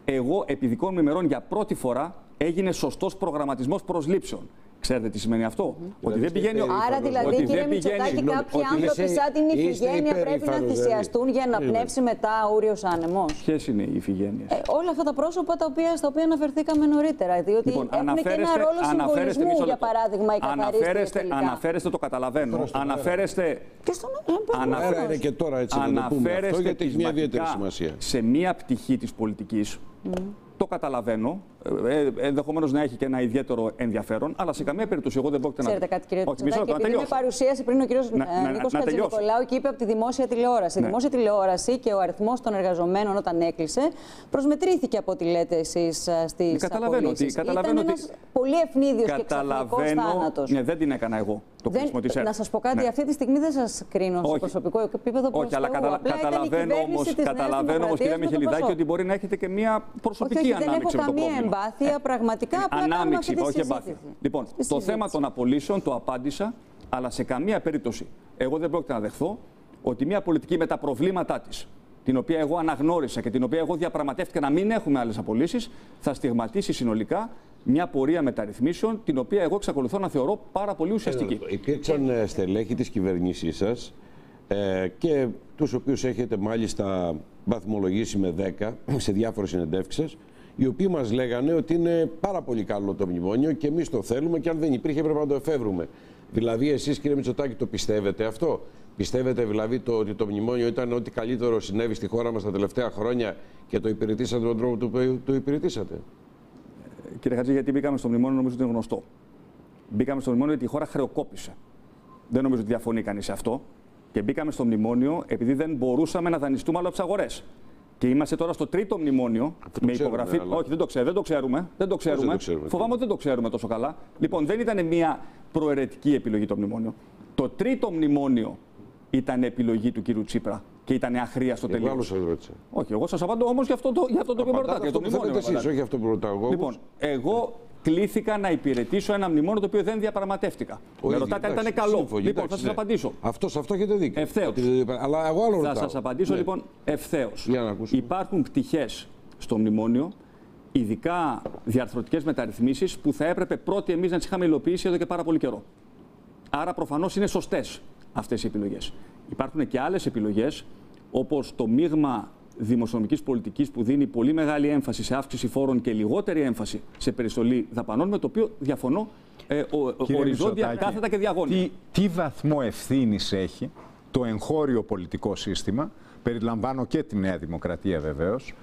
Εγώ επί δικών μου ημερών για πρώτη φορά έγινε σωστός προγραμματισμός προσλήψεων. Ξέρετε τι σημαίνει αυτό; Ότι δεν πηγαίνει ο- Άρα δηλαδή, ότι κύριε δεν πηγαίνει- Μητσοτάκη, Συγγνώμη, κάποιοι ότι άνθρωποι είσαι- σαν την είστε Ιφηγένεια πρέπει να υπερήφανος, δηλαδή. θυσιαστούν για να πνεύσει μετά ούριο άνεμος. Ποιες είναι οι ηφηγένειε. Ε, όλα αυτά τα πρόσωπα τα οποία, στα οποία αναφερθήκαμε νωρίτερα. Διότι Λοιπόν, έχουν και ένα ρόλο αναφέρεστε, συμβολισμού, μισό για λεπτό. παράδειγμα, οι καθαρίστες αναφέρεστε, τελικά. αναφέρεστε, το καταλαβαίνω. Αναφέρεστε. Και στον ε, Άρα είναι και τώρα έτσι να το πούμε αυτό, Αναφέρεστε γιατί έχει μια ιδιαίτερη πεισματικά σημασία. Σε μία πτυχή της πολιτικής, το καταλαβαίνω, ε, ε, ενδεχομένως να έχει και ένα ιδιαίτερο ενδιαφέρον, αλλά σε καμία περίπτωση εγώ δεν πρόκειται να. Ξέρετε κάτι, κύριε Όχι, μισό Τσοτάκη, λεπτό, να επειδή με τελειώσω. παρουσίασε πριν ο κύριος Να- να- Νίκος να τελειώσω. Χατζηνικολάου και είπε από τη δημόσια τηλεόραση. Η Ναι. δημόσια τηλεόραση και ο αριθμός των εργαζομένων όταν έκλεισε προσμετρήθηκε από ό,τι λέτε εσείς στις Καταλαβαίνω ότι- καταλαβαίνω Ήταν ότι- ένας πολύ ευνίδιο και ξαφνικό Καταλαβαίνω. θάνατος. Ναι, δεν την έκανα εγώ. Το χρήσιμο της να ΕΡΤ. σας πω κάτι, Ναι. αυτή τη στιγμή δεν σας κρίνω σε Όχι. προσωπικό επίπεδο προς Όχι, αλλά Θεού. καταλα... Απλά ήταν η καταλαβαίνω κυβέρνηση όμω, της Νέας καταλαβαίνω όμως, κυρία Δημοκρατίας με το Μιχελιδάκη, Πασόκ. ότι μπορεί να έχετε και μία προσωπική Όχι, όχι, δεν ανάμειξη έχω με το καμία πρόβλημα. εμπάθεια. Πραγματικά απλά κάνουμε αυτή Ανάμειξη, τη όχι συζήτηση. εμπάθεια. Λοιπόν, Στη το συζήτηση. θέμα των απολύσεων το απάντησα, αλλά σε καμία περίπτωση εγώ δεν πρόκειται να δεχθώ ότι μια πολιτική με τα προβλήματά της, την οποία εγώ αναγνώρισα και την οποία εγώ διαπραγματεύτηκα να μην έχουμε άλλες απολύσεις, θα στιγματίσει συνολικά μια πορεία μεταρρυθμίσεων, την οποία εγώ εξακολουθώ να θεωρώ πάρα πολύ ουσιαστική. Υπήρξαν ε, στελέχη της κυβέρνησής σας ε, και τους οποίους έχετε μάλιστα βαθμολογήσει με 10 σε διάφορες συνεντεύξεις οι οποίοι μας λέγανε ότι είναι πάρα πολύ καλό το μνημόνιο και εμείς το θέλουμε και αν δεν υπήρχε πρέπει να το εφεύρουμε. Δηλαδή εσείς κύριε Μητσοτάκη το πιστεύετε αυτό; Πιστεύετε δηλαδή το, ότι το μνημόνιο ήταν ό,τι καλύτερο συνέβη στη χώρα μας τα τελευταία χρόνια και το υπηρετήσατε με τον τρόπο που το υπηρετήσατε; Κύριε Χατζή, γιατί μπήκαμε στο μνημόνιο, νομίζω ότι είναι γνωστό. Μπήκαμε στο μνημόνιο γιατί η χώρα χρεοκόπησε. Δεν νομίζω ότι διαφωνεί κανείς σε αυτό. Και μπήκαμε στο μνημόνιο επειδή δεν μπορούσαμε να δανειστούμε άλλο από τις αγορές. Και είμαστε τώρα στο τρίτο μνημόνιο με ξέρουμε, υπογραφή. αλλά- Όχι, δεν το, ξέρω, δεν το ξέρουμε. Δεν το ξέρουμε. δεν το ξέρουμε, Φοβάμαι ότι δεν το ξέρουμε τόσο καλά. Λοιπόν, δεν ήταν μια προαιρετική επιλογή το μνημόνιο. Το τρίτο μνημόνιο ήταν επιλογή του κύριου Τσίπρα και ήταν αχρίαστο Εγώ τελείω. άλλος σας ρώτησα. Όχι, εγώ σας απαντώ όμως για αυτό το, για αυτό το οποίο με Απαντάτε ρωτάτε. αυτό για το που μνημόνιο θέλετε με εσείς, όχι αυτό που ρωτάω εγώ. Λοιπόν, εγώ κλήθηκα να υπηρετήσω ένα μνημόνιο το οποίο δεν διαπραγματεύτηκα. Ο με ίδιος, ρωτάτε αν ήταν εντάξει, καλό. σύμφωνοι, λοιπόν, εντάξει, θα σας ναι. απαντήσω. Αυτό, σε αυτό έχετε δίκιο. Ευθέως. Ότι δεν είπα- Αλλά εγώ άλλο Θα ρωτάω. σας απαντήσω Ναι. λοιπόν ευθέως. Για να ακούσουμε. Υπάρχουν πτυχές στο μνημόνιο, ειδικά διαρθρωτικές μεταρρυθμίσεις, που θα έπρεπε πρώτοι εμείς να τις είχαμε υλοποιήσει εδώ και πάρα πολύ καιρό. Άρα προφανώς είναι σωστές αυτές οι επιλογές. Υπάρχουν και άλλες επιλογές, όπως το μείγμα δημοσιονομικής πολιτικής που δίνει πολύ μεγάλη έμφαση σε αύξηση φόρων και λιγότερη έμφαση σε περιστολή δαπανών, με το οποίο διαφωνώ ε, ο, Κύριε οριζόντια, Μητσοτάκη, κάθετα και διαγώνια. Τι, τι βαθμό ευθύνης έχει το εγχώριο πολιτικό σύστημα, περιλαμβάνω και τη Νέα Δημοκρατία βεβαίως,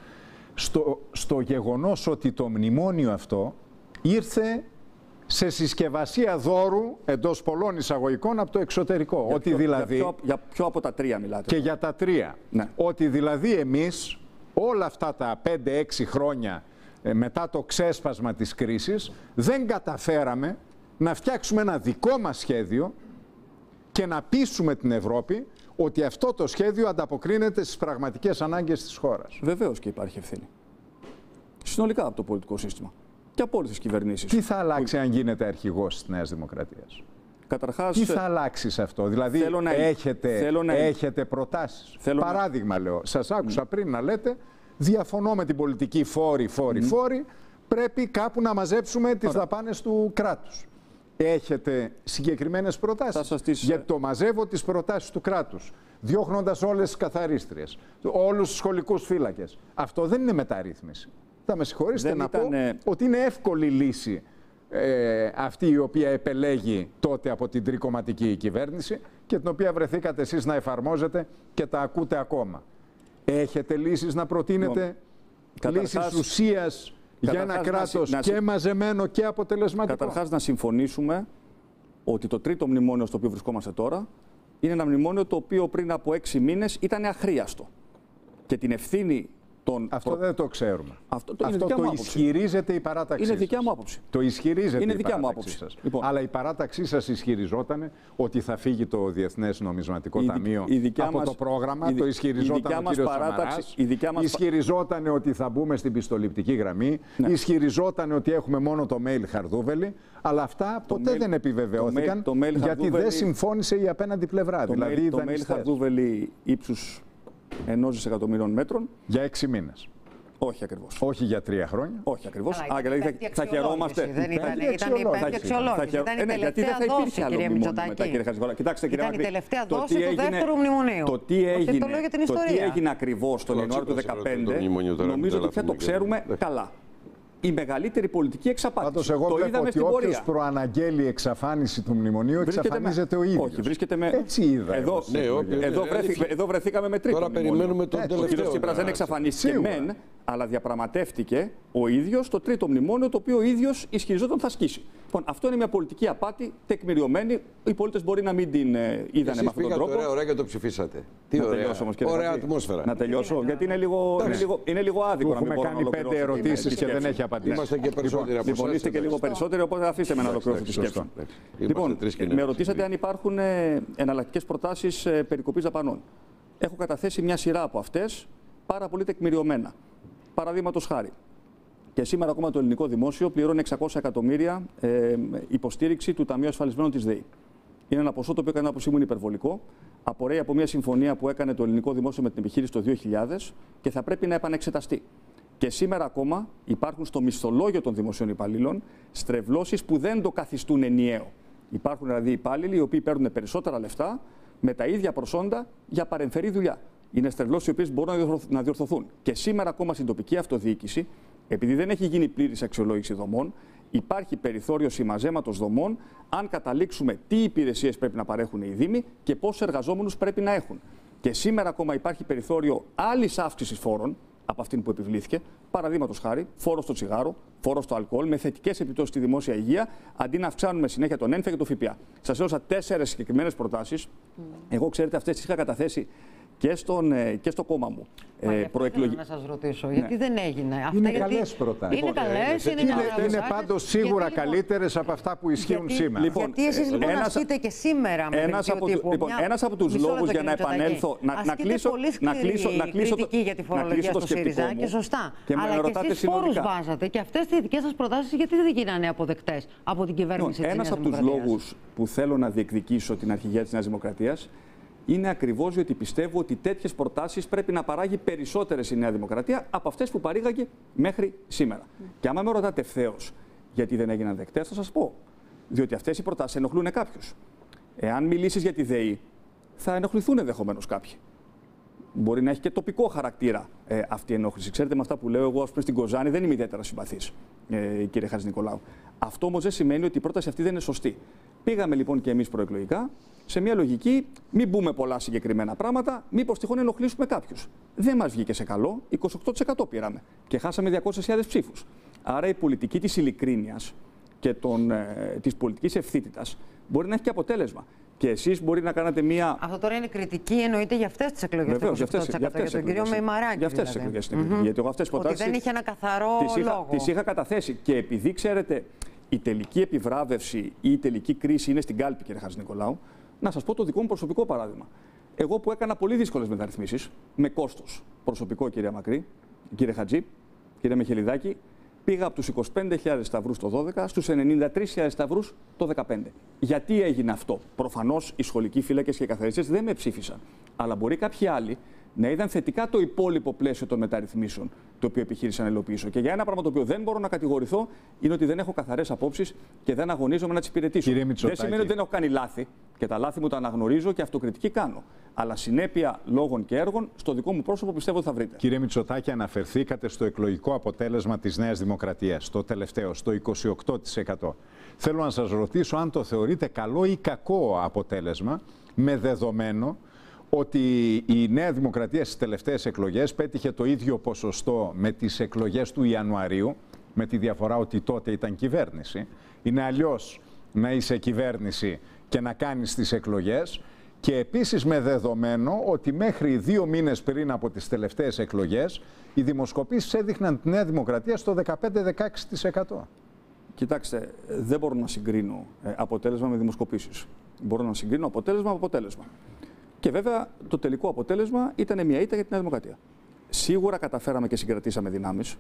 στο, στο γεγονός ότι το μνημόνιο αυτό ήρθε σε συσκευασία δώρου εντός πολλών εισαγωγικών από το εξωτερικό. Για ότι ποιο- δηλαδή... Για ποιο, για ποιο από τα τρία μιλάτε. Και για τα τρία. Ναι. Ότι δηλαδή εμείς όλα αυτά τα 5-6 χρόνια ε, μετά το ξέσπασμα της κρίσης δεν καταφέραμε να φτιάξουμε ένα δικό μας σχέδιο και να πείσουμε την Ευρώπη ότι αυτό το σχέδιο ανταποκρίνεται στις πραγματικές ανάγκες της χώρας. Βεβαίως και υπάρχει ευθύνη. Συνολικά από το πολιτικό σύστημα. Και από όλες τις κυβερνήσεις. Τι θα αλλάξει αν γίνετε αρχηγός της Νέας Δημοκρατίας; Καταρχάς, Τι θα αλλάξει σε αυτό, δηλαδή θέλω να- έχετε, θέλω να- έχετε προτάσεις. Θέλω να- Παράδειγμα λέω, σας άκουσα πριν να λέτε, διαφωνώ με την πολιτική φόρη, φόρη, φόρη, πρέπει κάπου να μαζέψουμε τις δαπάνες του κράτους. Έχετε συγκεκριμένες προτάσεις, σας τις- γιατί το μαζεύω τις προτάσεις του κράτους, διώχνοντας όλες τις καθαρίστριες, όλους τους σχολικούς φύλακες. Αυτό δεν είναι μεταρρύθμιση. Θα με συγχωρήσετε Δεν να ήτανε- πω ότι είναι εύκολη λύση ε, αυτή η οποία επελέγει τότε από την τρικοματική κυβέρνηση και την οποία βρεθήκατε εσείς να εφαρμόζετε και τα ακούτε ακόμα. Έχετε λύσεις να προτείνετε, Λοιπόν, λύσεις καταρχάς- ουσίας για ένα καταρχάς να συ- κράτος να συ- και μαζεμένο και αποτελεσματικό; Καταρχάς να συμφωνήσουμε ότι το τρίτο μνημόνιο στο οποίο βρισκόμαστε τώρα είναι ένα μνημόνιο το οποίο πριν από έξι μήνες ήταν αχρίαστο. Και την ευθύνη των... Αυτό δεν το ξέρουμε. Αυτό το, είναι Αυτό δικιά το μου άποψη. ισχυρίζεται η παράταξή Είναι δικιά σας. μου άποψη. Το ισχυρίζεται Είναι η δικιά μου παράταξή άποψη. σας. Λοιπόν. Αλλά η παράταξή σας ισχυριζόταν ότι θα φύγει το Διεθνές Νομισματικό Η δι- Ταμείο η δικιά από μας- το πρόγραμμα. η δι- το η ισχυριζόταν δικιά ο μας κύριος παράταξη- Σαμαράς. η δικιά μας- Ισχυριζόταν ότι θα μπούμε στην πιστοληπτική γραμμή. Ναι. Ισχυριζόταν ότι έχουμε μόνο το mail χαρδούβελη. Αλλά αυτά ποτέ mail- δεν επιβεβαιώθηκαν το mail- το mail γιατί χαρδούβελη- δεν συμφώνησε η απέναντι πλευρά. Το, δηλαδή mail, οι το mail δανειστές. χαρδούβελη ύψους ενός δισεκατομμύριων μέτρων. Για έξι μήνες. Όχι ακριβώς. Όχι για τρία χρόνια. Όχι ακριβώς. Καλά, Α, ήταν δηλαδή υπέρ θα, τη θα χαιρόμαστε. αξιολόγηση, Δεν ήταν, Υπέρ ήταν τη υπέρ τη αξιολόγηση. αξιολόγηση. Θα Ήταν η χαιρό- ε, ναι, γιατί δεν τελευταία θα δόση, υπήρχε άλλο κύριε μνημόνιο μετά, κύριε Μητσοτάκη. Χατζηγόρα. Κοιτάξτε, κύριε Ήταν η Μαρκή, τελευταία το δόση τι του έγινε- δεύτερου μνημονίου. Το τι Όχι, έγινε, το λέω για την το τι ιστορία. έγινε ακριβώς τον Ο Ιανουάριο του Τσίπρας έβαλε 2015, το μνημόνιο τώρα, νομίζω μην ότι πια το τρελαθούμε ξέρουμε και- καλά. Η μεγαλύτερη πολιτική εξαπάτηση. Πάντως εγώ το βλέπω είδαμε ότι στην όποιος πορεία. προαναγγέλει εξαφάνιση του μνημονίου Βρίσκεται με- εξαφανίζεται ο ίδιος. Όχι, βρίσκεται με. Έτσι είδα. Εδώ, εγώ. Ναι, όποιος- εδώ, ναι, βρέθη- αλήθεια. εδώ βρεθήκαμε με τρίτο. Τώρα μνημόνιο. περιμένουμε τον Ο τελευταίο. κ. Τσίπρας δεν να- εξαφανίστηκε Σίγουρα. μεν, αλλά διαπραγματεύτηκε ο ίδιος το τρίτο μνημόνιο, το οποίο ο ίδιος ισχυριζόταν θα σκίσει. Λοιπόν, αυτό είναι μια πολιτική απάτη τεκμηριωμένη. Οι πολίτες μπορεί να μην την ε, είδανε Εσείς με αυτόν τον πήγατε τρόπο. ωραία, ωραία και το ψηφίσατε. Τι να ωραία. τελειώσω όμως, κύριε Ωραία Χατζη. ατμόσφαιρα. Να τελειώσω, γιατί είναι λίγο, είναι λίγο, είναι λίγο άδικο Του να μην έχουμε μπορώ να κάνει πέντε ολοκληρώσω την- ερωτήσεις τη και δεν σκέψη. έχει απαντήσει. Είμαστε και περισσότεροι από Λοιπόν, εσάς, είστε και λίγο εντάξει. περισσότεροι, οπότε αφήστε με να ολοκληρώσω τη Εντάξει, σκέψη. σωστό. Λοιπόν, Είμαστε τρεις και με νέοι. ρωτήσατε αν υπάρχουν εναλλακτικές προτάσεις περικοπής δαπανών. Έχω καταθέσει μια σειρά από αυτές, πάρα πολύ τεκμηριωμένα. Παραδείγματος χάρη. Και σήμερα ακόμα το ελληνικό δημόσιο πληρώνει 600 εκατομμύρια ε, υποστήριξη του Ταμείου Ασφαλισμένων της ΔΕΗ. Είναι ένα ποσό το οποίο κατά την άποψή μου είναι υπερβολικό. Απορρέει από μια συμφωνία που έκανε το ελληνικό δημόσιο με την επιχείρηση το 2000 και θα πρέπει να επανεξεταστεί. Και σήμερα ακόμα υπάρχουν στο μισθολόγιο των δημοσίων υπαλλήλων στρεβλώσεις που δεν το καθιστούν ενιαίο. Υπάρχουν δηλαδή υπάλληλοι οι οποίοι παίρνουν περισσότερα λεφτά με τα ίδια προσόντα για παρεμφερή δουλειά. Είναι στρεβλώσεις οι οποίες μπορούν να διορθω- να διορθωθούν. Και σήμερα ακόμα στην τοπική αυτοδιοίκηση, επειδή δεν έχει γίνει πλήρης αξιολόγηση δομών, υπάρχει περιθώριο συμμαζέματος δομών αν καταλήξουμε τι υπηρεσίες πρέπει να παρέχουν οι Δήμοι και πόσους εργαζόμενους πρέπει να έχουν. Και σήμερα ακόμα υπάρχει περιθώριο άλλης αύξησης φόρων από αυτήν που επιβλήθηκε. Παραδείγματος χάρη, φόρο στο τσιγάρο, φόρο στο αλκοόλ, με θετικές επιπτώσεις στη δημόσια υγεία, αντί να αυξάνουμε συνέχεια τον ένφια και το ΦΠΑ. Σας έδωσα τέσσερι συγκεκριμένες προτάσεις. Εγώ, ξέρετε, αυτές τις είχα καταθέσει και, στον, ε, και στο κόμμα μου. Μα γι' αυτό προεκλογή- ήθελα να σας ρωτήσω, γιατί δεν έγινε. Αυτά Είναι γιατί... καλές προτάσεις. Είναι Λοιπόν, καλές, είναι, Είναι, καλές είναι προτάσεις. πάντως σίγουρα Γιατί, λοιπόν, καλύτερες από αυτά που ισχύουν γιατί, σήμερα. Λοιπόν, γιατί εσείς λοιπόν ένας- ασκείτε και σήμερα με ένας δελτίο από, τύπου λοιπόν, μια- ένας από τους Μισό λόγους λεπτό, για να κύριε Μητσοτάκη. επανέλθω, να, να Ασκείτε κλείσω, πολύ να σκληρή κλείσω, να κλείσω, το- κριτική για τη να φορολογία κλείσω το στο σκεπτικό ΣΥΡΙΖΑ μου. και σωστά. Και με Αλλά και ρωτάτε εσείς φόρους συνολικά. βάζατε και αυτές τις δικές σας προτάσεις γιατί δεν γίνανε αποδεκτές από την κυβέρνηση της Ένας Νέας Λοιπόν, από τους Δημοκρατίας; λόγους που θέλω να διεκδικήσω την αρχηγία της Νέας Δημοκρατίας είναι ακριβώς διότι πιστεύω ότι τέτοιες προτάσεις πρέπει να παράγει περισσότερες η Νέα Δημοκρατία από αυτές που παρήγαγε μέχρι σήμερα. Και άμα με ρωτάτε ευθέως γιατί δεν έγιναν δεκτές, θα σας πω. Διότι αυτές οι προτάσεις ενοχλούν κάποιους. Εάν μιλήσεις για τη ΔΕΗ, θα ενοχληθούν ενδεχομένως κάποιοι. Μπορεί να έχει και τοπικό χαρακτήρα ε, αυτή η ενόχληση. Ξέρετε, με αυτά που λέω εγώ, ας πούμε, στην Κοζάνη δεν είμαι ιδιαίτερα συμπαθής, ε, κύριε Χατζη Νικολάου. Αυτό όμως δεν σημαίνει ότι η πρόταση αυτή δεν είναι σωστή. Πήγαμε λοιπόν και εμείς προεκλογικά σε μια λογική, μην πούμε πολλά συγκεκριμένα πράγματα, μήπως τυχόν ενοχλήσουμε κάποιους. Δεν μας βγήκε σε καλό, 28% πήραμε και χάσαμε 200.000 ψήφους. Άρα η πολιτική της ειλικρίνειας και ε, της πολιτικής ευθύτητας μπορεί να έχει και αποτέλεσμα. Και εσείς μπορεί να κάνετε μία. Αυτό τώρα είναι κριτική, εννοείται για αυτές τις εκλογές. Βεβαίως, για αυτέ Για τον κύριο Μεϊμαράκη. Για αυτές τις δηλαδή. εκλογές είναι κριτική. Γιατί εγώ αυτές Ότι δεν είχε ένα καθαρό τις είχα, λόγο. Τις είχα καταθέσει. Και επειδή ξέρετε, η τελική επιβράβευση ή η τελική κρίση είναι στην κάλπη, κύριε Χατζη Νικολάου, να σας πω το δικό μου προσωπικό παράδειγμα. Εγώ που έκανα πολύ δύσκολες μεταρρυθμίσεις, με κόστος προσωπικό, κύριε Μακρύ, κύριε Χατζή, κύριε Μεχελιδάκη, πήγα από τους 25.000 σταυρούς το 12 στους 93.000 σταυρούς το 15. Γιατί έγινε αυτό; Προφανώς οι σχολικοί φύλακε και οι καθαριστές δεν με ψήφισαν. Αλλά μπορεί κάποιοι άλλοι να είδαν θετικά το υπόλοιπο πλαίσιο των μεταρρυθμίσεων το οποίο επιχείρησα να υλοποιήσω. Και για ένα πράγμα το οποίο δεν μπορώ να κατηγορηθώ είναι ότι δεν έχω καθαρές απόψεις και δεν αγωνίζομαι να τις υπηρετήσω. Κύριε δεν Μητσοτάκη. σημαίνει ότι δεν έχω κάνει λάθη και τα λάθη μου τα αναγνωρίζω και αυτοκριτική κάνω. Αλλά συνέπεια λόγων και έργων στο δικό μου πρόσωπο πιστεύω ότι θα βρείτε. Κύριε Μητσοτάκη, αναφερθήκατε στο εκλογικό αποτέλεσμα της Νέας Δημοκρατίας, το τελευταίο, στο 28%. Θέλω να σας ρωτήσω αν το θεωρείτε καλό ή κακό αποτέλεσμα, με δεδομένο ότι η Νέα Δημοκρατία στις τελευταίες εκλογές πέτυχε το ίδιο ποσοστό με τις εκλογές του Ιανουαρίου, με τη διαφορά ότι τότε ήταν κυβέρνηση. Είναι αλλιώς να είσαι κυβέρνηση και να κάνεις τις εκλογές και επίσης με δεδομένο ότι μέχρι δύο μήνες πριν από τις τελευταίες εκλογές οι δημοσκοπήσεις έδειχναν τη Νέα Δημοκρατία στο 15-16%. Κοιτάξτε, δεν μπορώ να συγκρίνω ε, αποτέλεσμα με δημοσκοπήσεις. Μπορώ να συγκρίνω αποτέλεσμα με αποτέλεσμα. Και βέβαια το τελικό αποτέλεσμα ήταν μια ήττα για τη Νέα Δημοκρατία. Σίγουρα καταφέραμε και συγκρατήσαμε δυνάμεις,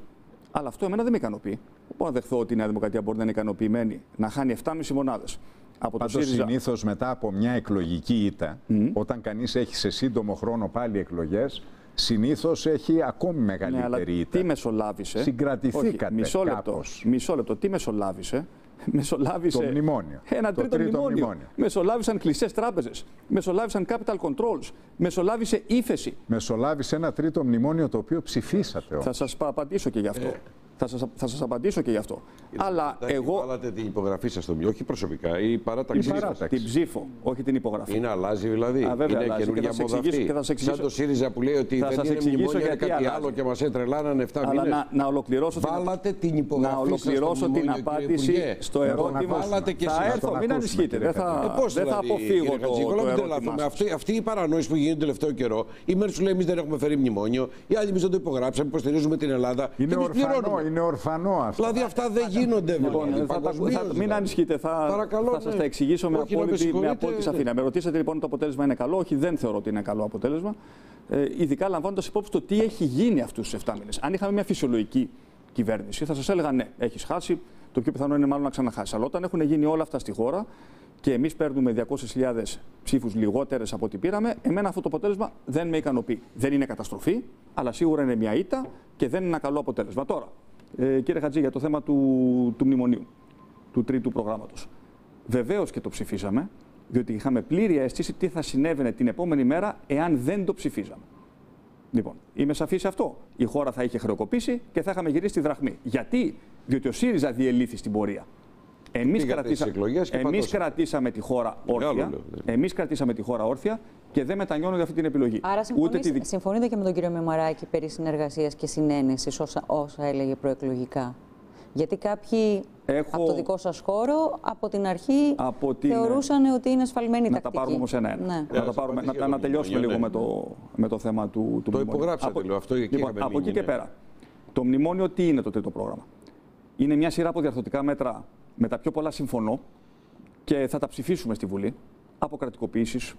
αλλά αυτό εμένα δεν με ικανοποιεί. Δεν μπορώ να δεχθώ ότι η Νέα Δημοκρατία μπορεί να είναι ικανοποιημένη να χάνει 7,5 μονάδες. Από το Πάντως ΣΥΡΙΖΑ. συνήθως μετά από μια εκλογική ήττα, όταν κανείς έχει σε σύντομο χρόνο πάλι εκλογές, συνήθως έχει ακόμη Ναι, αλλά μεγαλύτερη ήττα. τι μεσολάβησε; Συγκρατηθήκατε Όχι, μισό λεπτό, κάπως. μισό λεπτό. Τι μεσολάβησε; Μεσολάβησε Το μνημόνιο. Ένα Το τρίτο, τρίτο μνημόνιο. μνημόνιο. Μεσολάβησαν κλειστές τράπεζες. Μεσολάβησαν capital controls. Μεσολάβησε ύφεση. Μεσολάβησε ένα τρίτο μνημόνιο το οποίο ψηφίσατε. όμως. Θα σας απαντήσω και γι' αυτό. Θα σας, θα σας απαντήσω και γι' αυτό. Αλλά εγώ. Βάλατε την υπογραφή σας στο μνημόνιο, όχι προσωπικά, η παράταξη. Την σας. Την ψήφο, όχι την υπογραφή. Είναι αλλάζει δηλαδή. Α, βέβαια, είναι αλλάζει. καινούργια Και θα σας μόδα εξηγήσω- αυτή. και θα σας εξηγήσω- Σαν το ΣΥΡΙΖΑ που λέει ότι Θα δεν σας είναι εξηγήσω μνημόνιο, είναι γιατί κάτι αλλάζει. άλλο και μας έτρελάνανε 7 Αλλά μήνες. να, να ολοκληρώσω Βάλατε την να υπογραφή σας στο ολοκληρώσω την μνημόνιο, κύριε απάντηση Υπουργέ. στο Να τον ερώτημα. Βάλατε και θα εσείς. έρθω, Να τον μην ακούσουμε, ανησυχείτε. κύριε Δεν θα, Ε, πώς δεν θα δηλαδή, αποφύγω κύριε το, Χατζηνικολάου, το μην ερώτημά τρελαθούμε. σας. Αυτή, αυτή η παρανόηση που γίνεται τον τελευταίο καιρό, η μέρη σου λέει εμείς δεν έχουμε φέρει μνημόνιο, οι άλλοι εμείς δεν το υπογράψαμε, υποστηρίζουμε την Ελλάδα. Είναι και εμείς ορφανό, πληρώνουμε. Είναι ορφανό αυτό. Δηλαδή αυτά δεν γίνονται. Λοιπόν, δηλαδή, θα τα- παγκοσμίως, θα- μην δηλαδή. ανησυχείτε, θα, Παρακαλώ, θα σας ναι. τα εξηγήσω με Όχι, να με απόλυτη, με συγχωρείτε, απόλυτη ναι. σαφήνεια. Με ρωτήσατε λοιπόν το αποτέλεσμα είναι καλό. Όχι, δεν θεωρώ ότι είναι καλό αποτέλεσμα. Ε, ειδικά λαμβάνοντας υπόψη το τι έχει γίνει αυτούς τους 7 μήνες. Αν είχαμε μια φυσιολογική κυβέρνηση, θα σας έλεγα ναι, έχεις χάσει. Το πιο πιθανό είναι μάλλον να ξαναχάσεις. Αλλά όταν έχουν γίνει όλα αυτά στη χώρα και εμείς παίρνουμε 200.000 ψήφους λιγότερες από ό,τι πήραμε, εμένα αυτό το αποτέλεσμα δεν με ικανοποιεί. Δεν είναι καταστροφή, αλλά σίγουρα είναι μια ήττα και δεν είναι ένα καλό αποτέλεσμα. Τώρα, ε, κύριε Χατζή, για το θέμα του, του μνημονίου, του τρίτου προγράμματος. Βεβαίως και το ψηφίσαμε, διότι είχαμε πλήρη αίσθηση τι θα συνέβαινε την επόμενη μέρα εάν δεν το ψηφίζαμε. Λοιπόν, είμαι σαφή σε αυτό. Η χώρα θα είχε χρεοκοπήσει και θα είχαμε γυρίσει στη δραχμή. Γιατί; Διότι ο ΣΥΡΙΖΑ διελήθη στην πορεία. Εμείς Πήγατε κρατήσα... στις εκλογές και εμείς πατώσατε. κρατήσαμε τη χώρα Μεγάλο όρθια. λέω, δηλαδή. Εμείς κρατήσαμε τη χώρα όρθια και δεν μετανιώνω για αυτή την επιλογή. Άρα Ούτε συμφωνείς, τη... συμφωνείτε και με τον κύριο Μεμαράκη περί συνεργασίας και συνένεσης όσα, όσα έλεγε προεκλογικά; Γιατί κάποιοι Έχω- από το δικό σας χώρο από την αρχή Από την- θεωρούσαν ότι είναι σφαλμένη Να τα τακτική. πάρουμε όμω ένα-ένα. Ναι. Να, τα πάρουμε, να, να τελειώσουμε λίγο με το, με το θέμα του, του Το μνημονίου. υπογράψατε, λέω, αυτό εκεί λοιπόν, είχαμε από μείνει, εκεί και ναι. πέρα. Το μνημόνιο τι είναι το τρίτο πρόγραμμα; Είναι μια σειρά από διαρθρωτικά μέτρα με τα πιο πολλά συμφωνώ και θα τα ψηφίσουμε στη Βουλή. Αποκρατικοποίησει,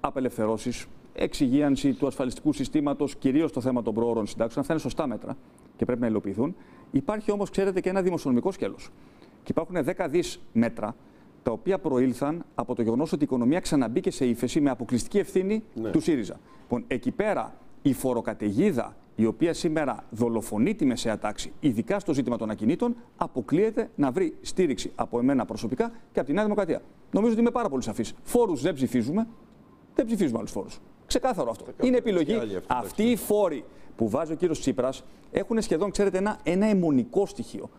απελευθερώσεις, εξυγίανση του ασφαλιστικού συστήματος, κυρίως το θέμα των προώρων συντάξεων. Αυτά είναι σωστά μέτρα και πρέπει να υλοποιηθούν. Υπάρχει όμως, ξέρετε, και ένα δημοσιονομικό σκέλος. Και υπάρχουν 10 δις μέτρα τα οποία προήλθαν από το γεγονός ότι η οικονομία ξαναμπήκε σε ύφεση με αποκλειστική ευθύνη του ΣΥΡΙΖΑ. Λοιπόν, εκεί πέρα η φοροκαταιγίδα η οποία σήμερα δολοφονεί τη μεσαία τάξη, ειδικά στο ζήτημα των ακινήτων, αποκλείεται να βρει στήριξη από εμένα προσωπικά και από τη Νέα Δημοκρατία. Νομίζω ότι είμαι πάρα πολύ σαφής. Φόρους δεν ψηφίζουμε, δεν ψηφίζουμε άλλους φόρους. Ξεκάθαρο αυτό. Είναι επιλογή. Αυτοί οι φόροι που βάζει ο κύριος Τσίπρας έχουν σχεδόν, ξέρετε, ένα, ένα αιμονικό στοιχείο.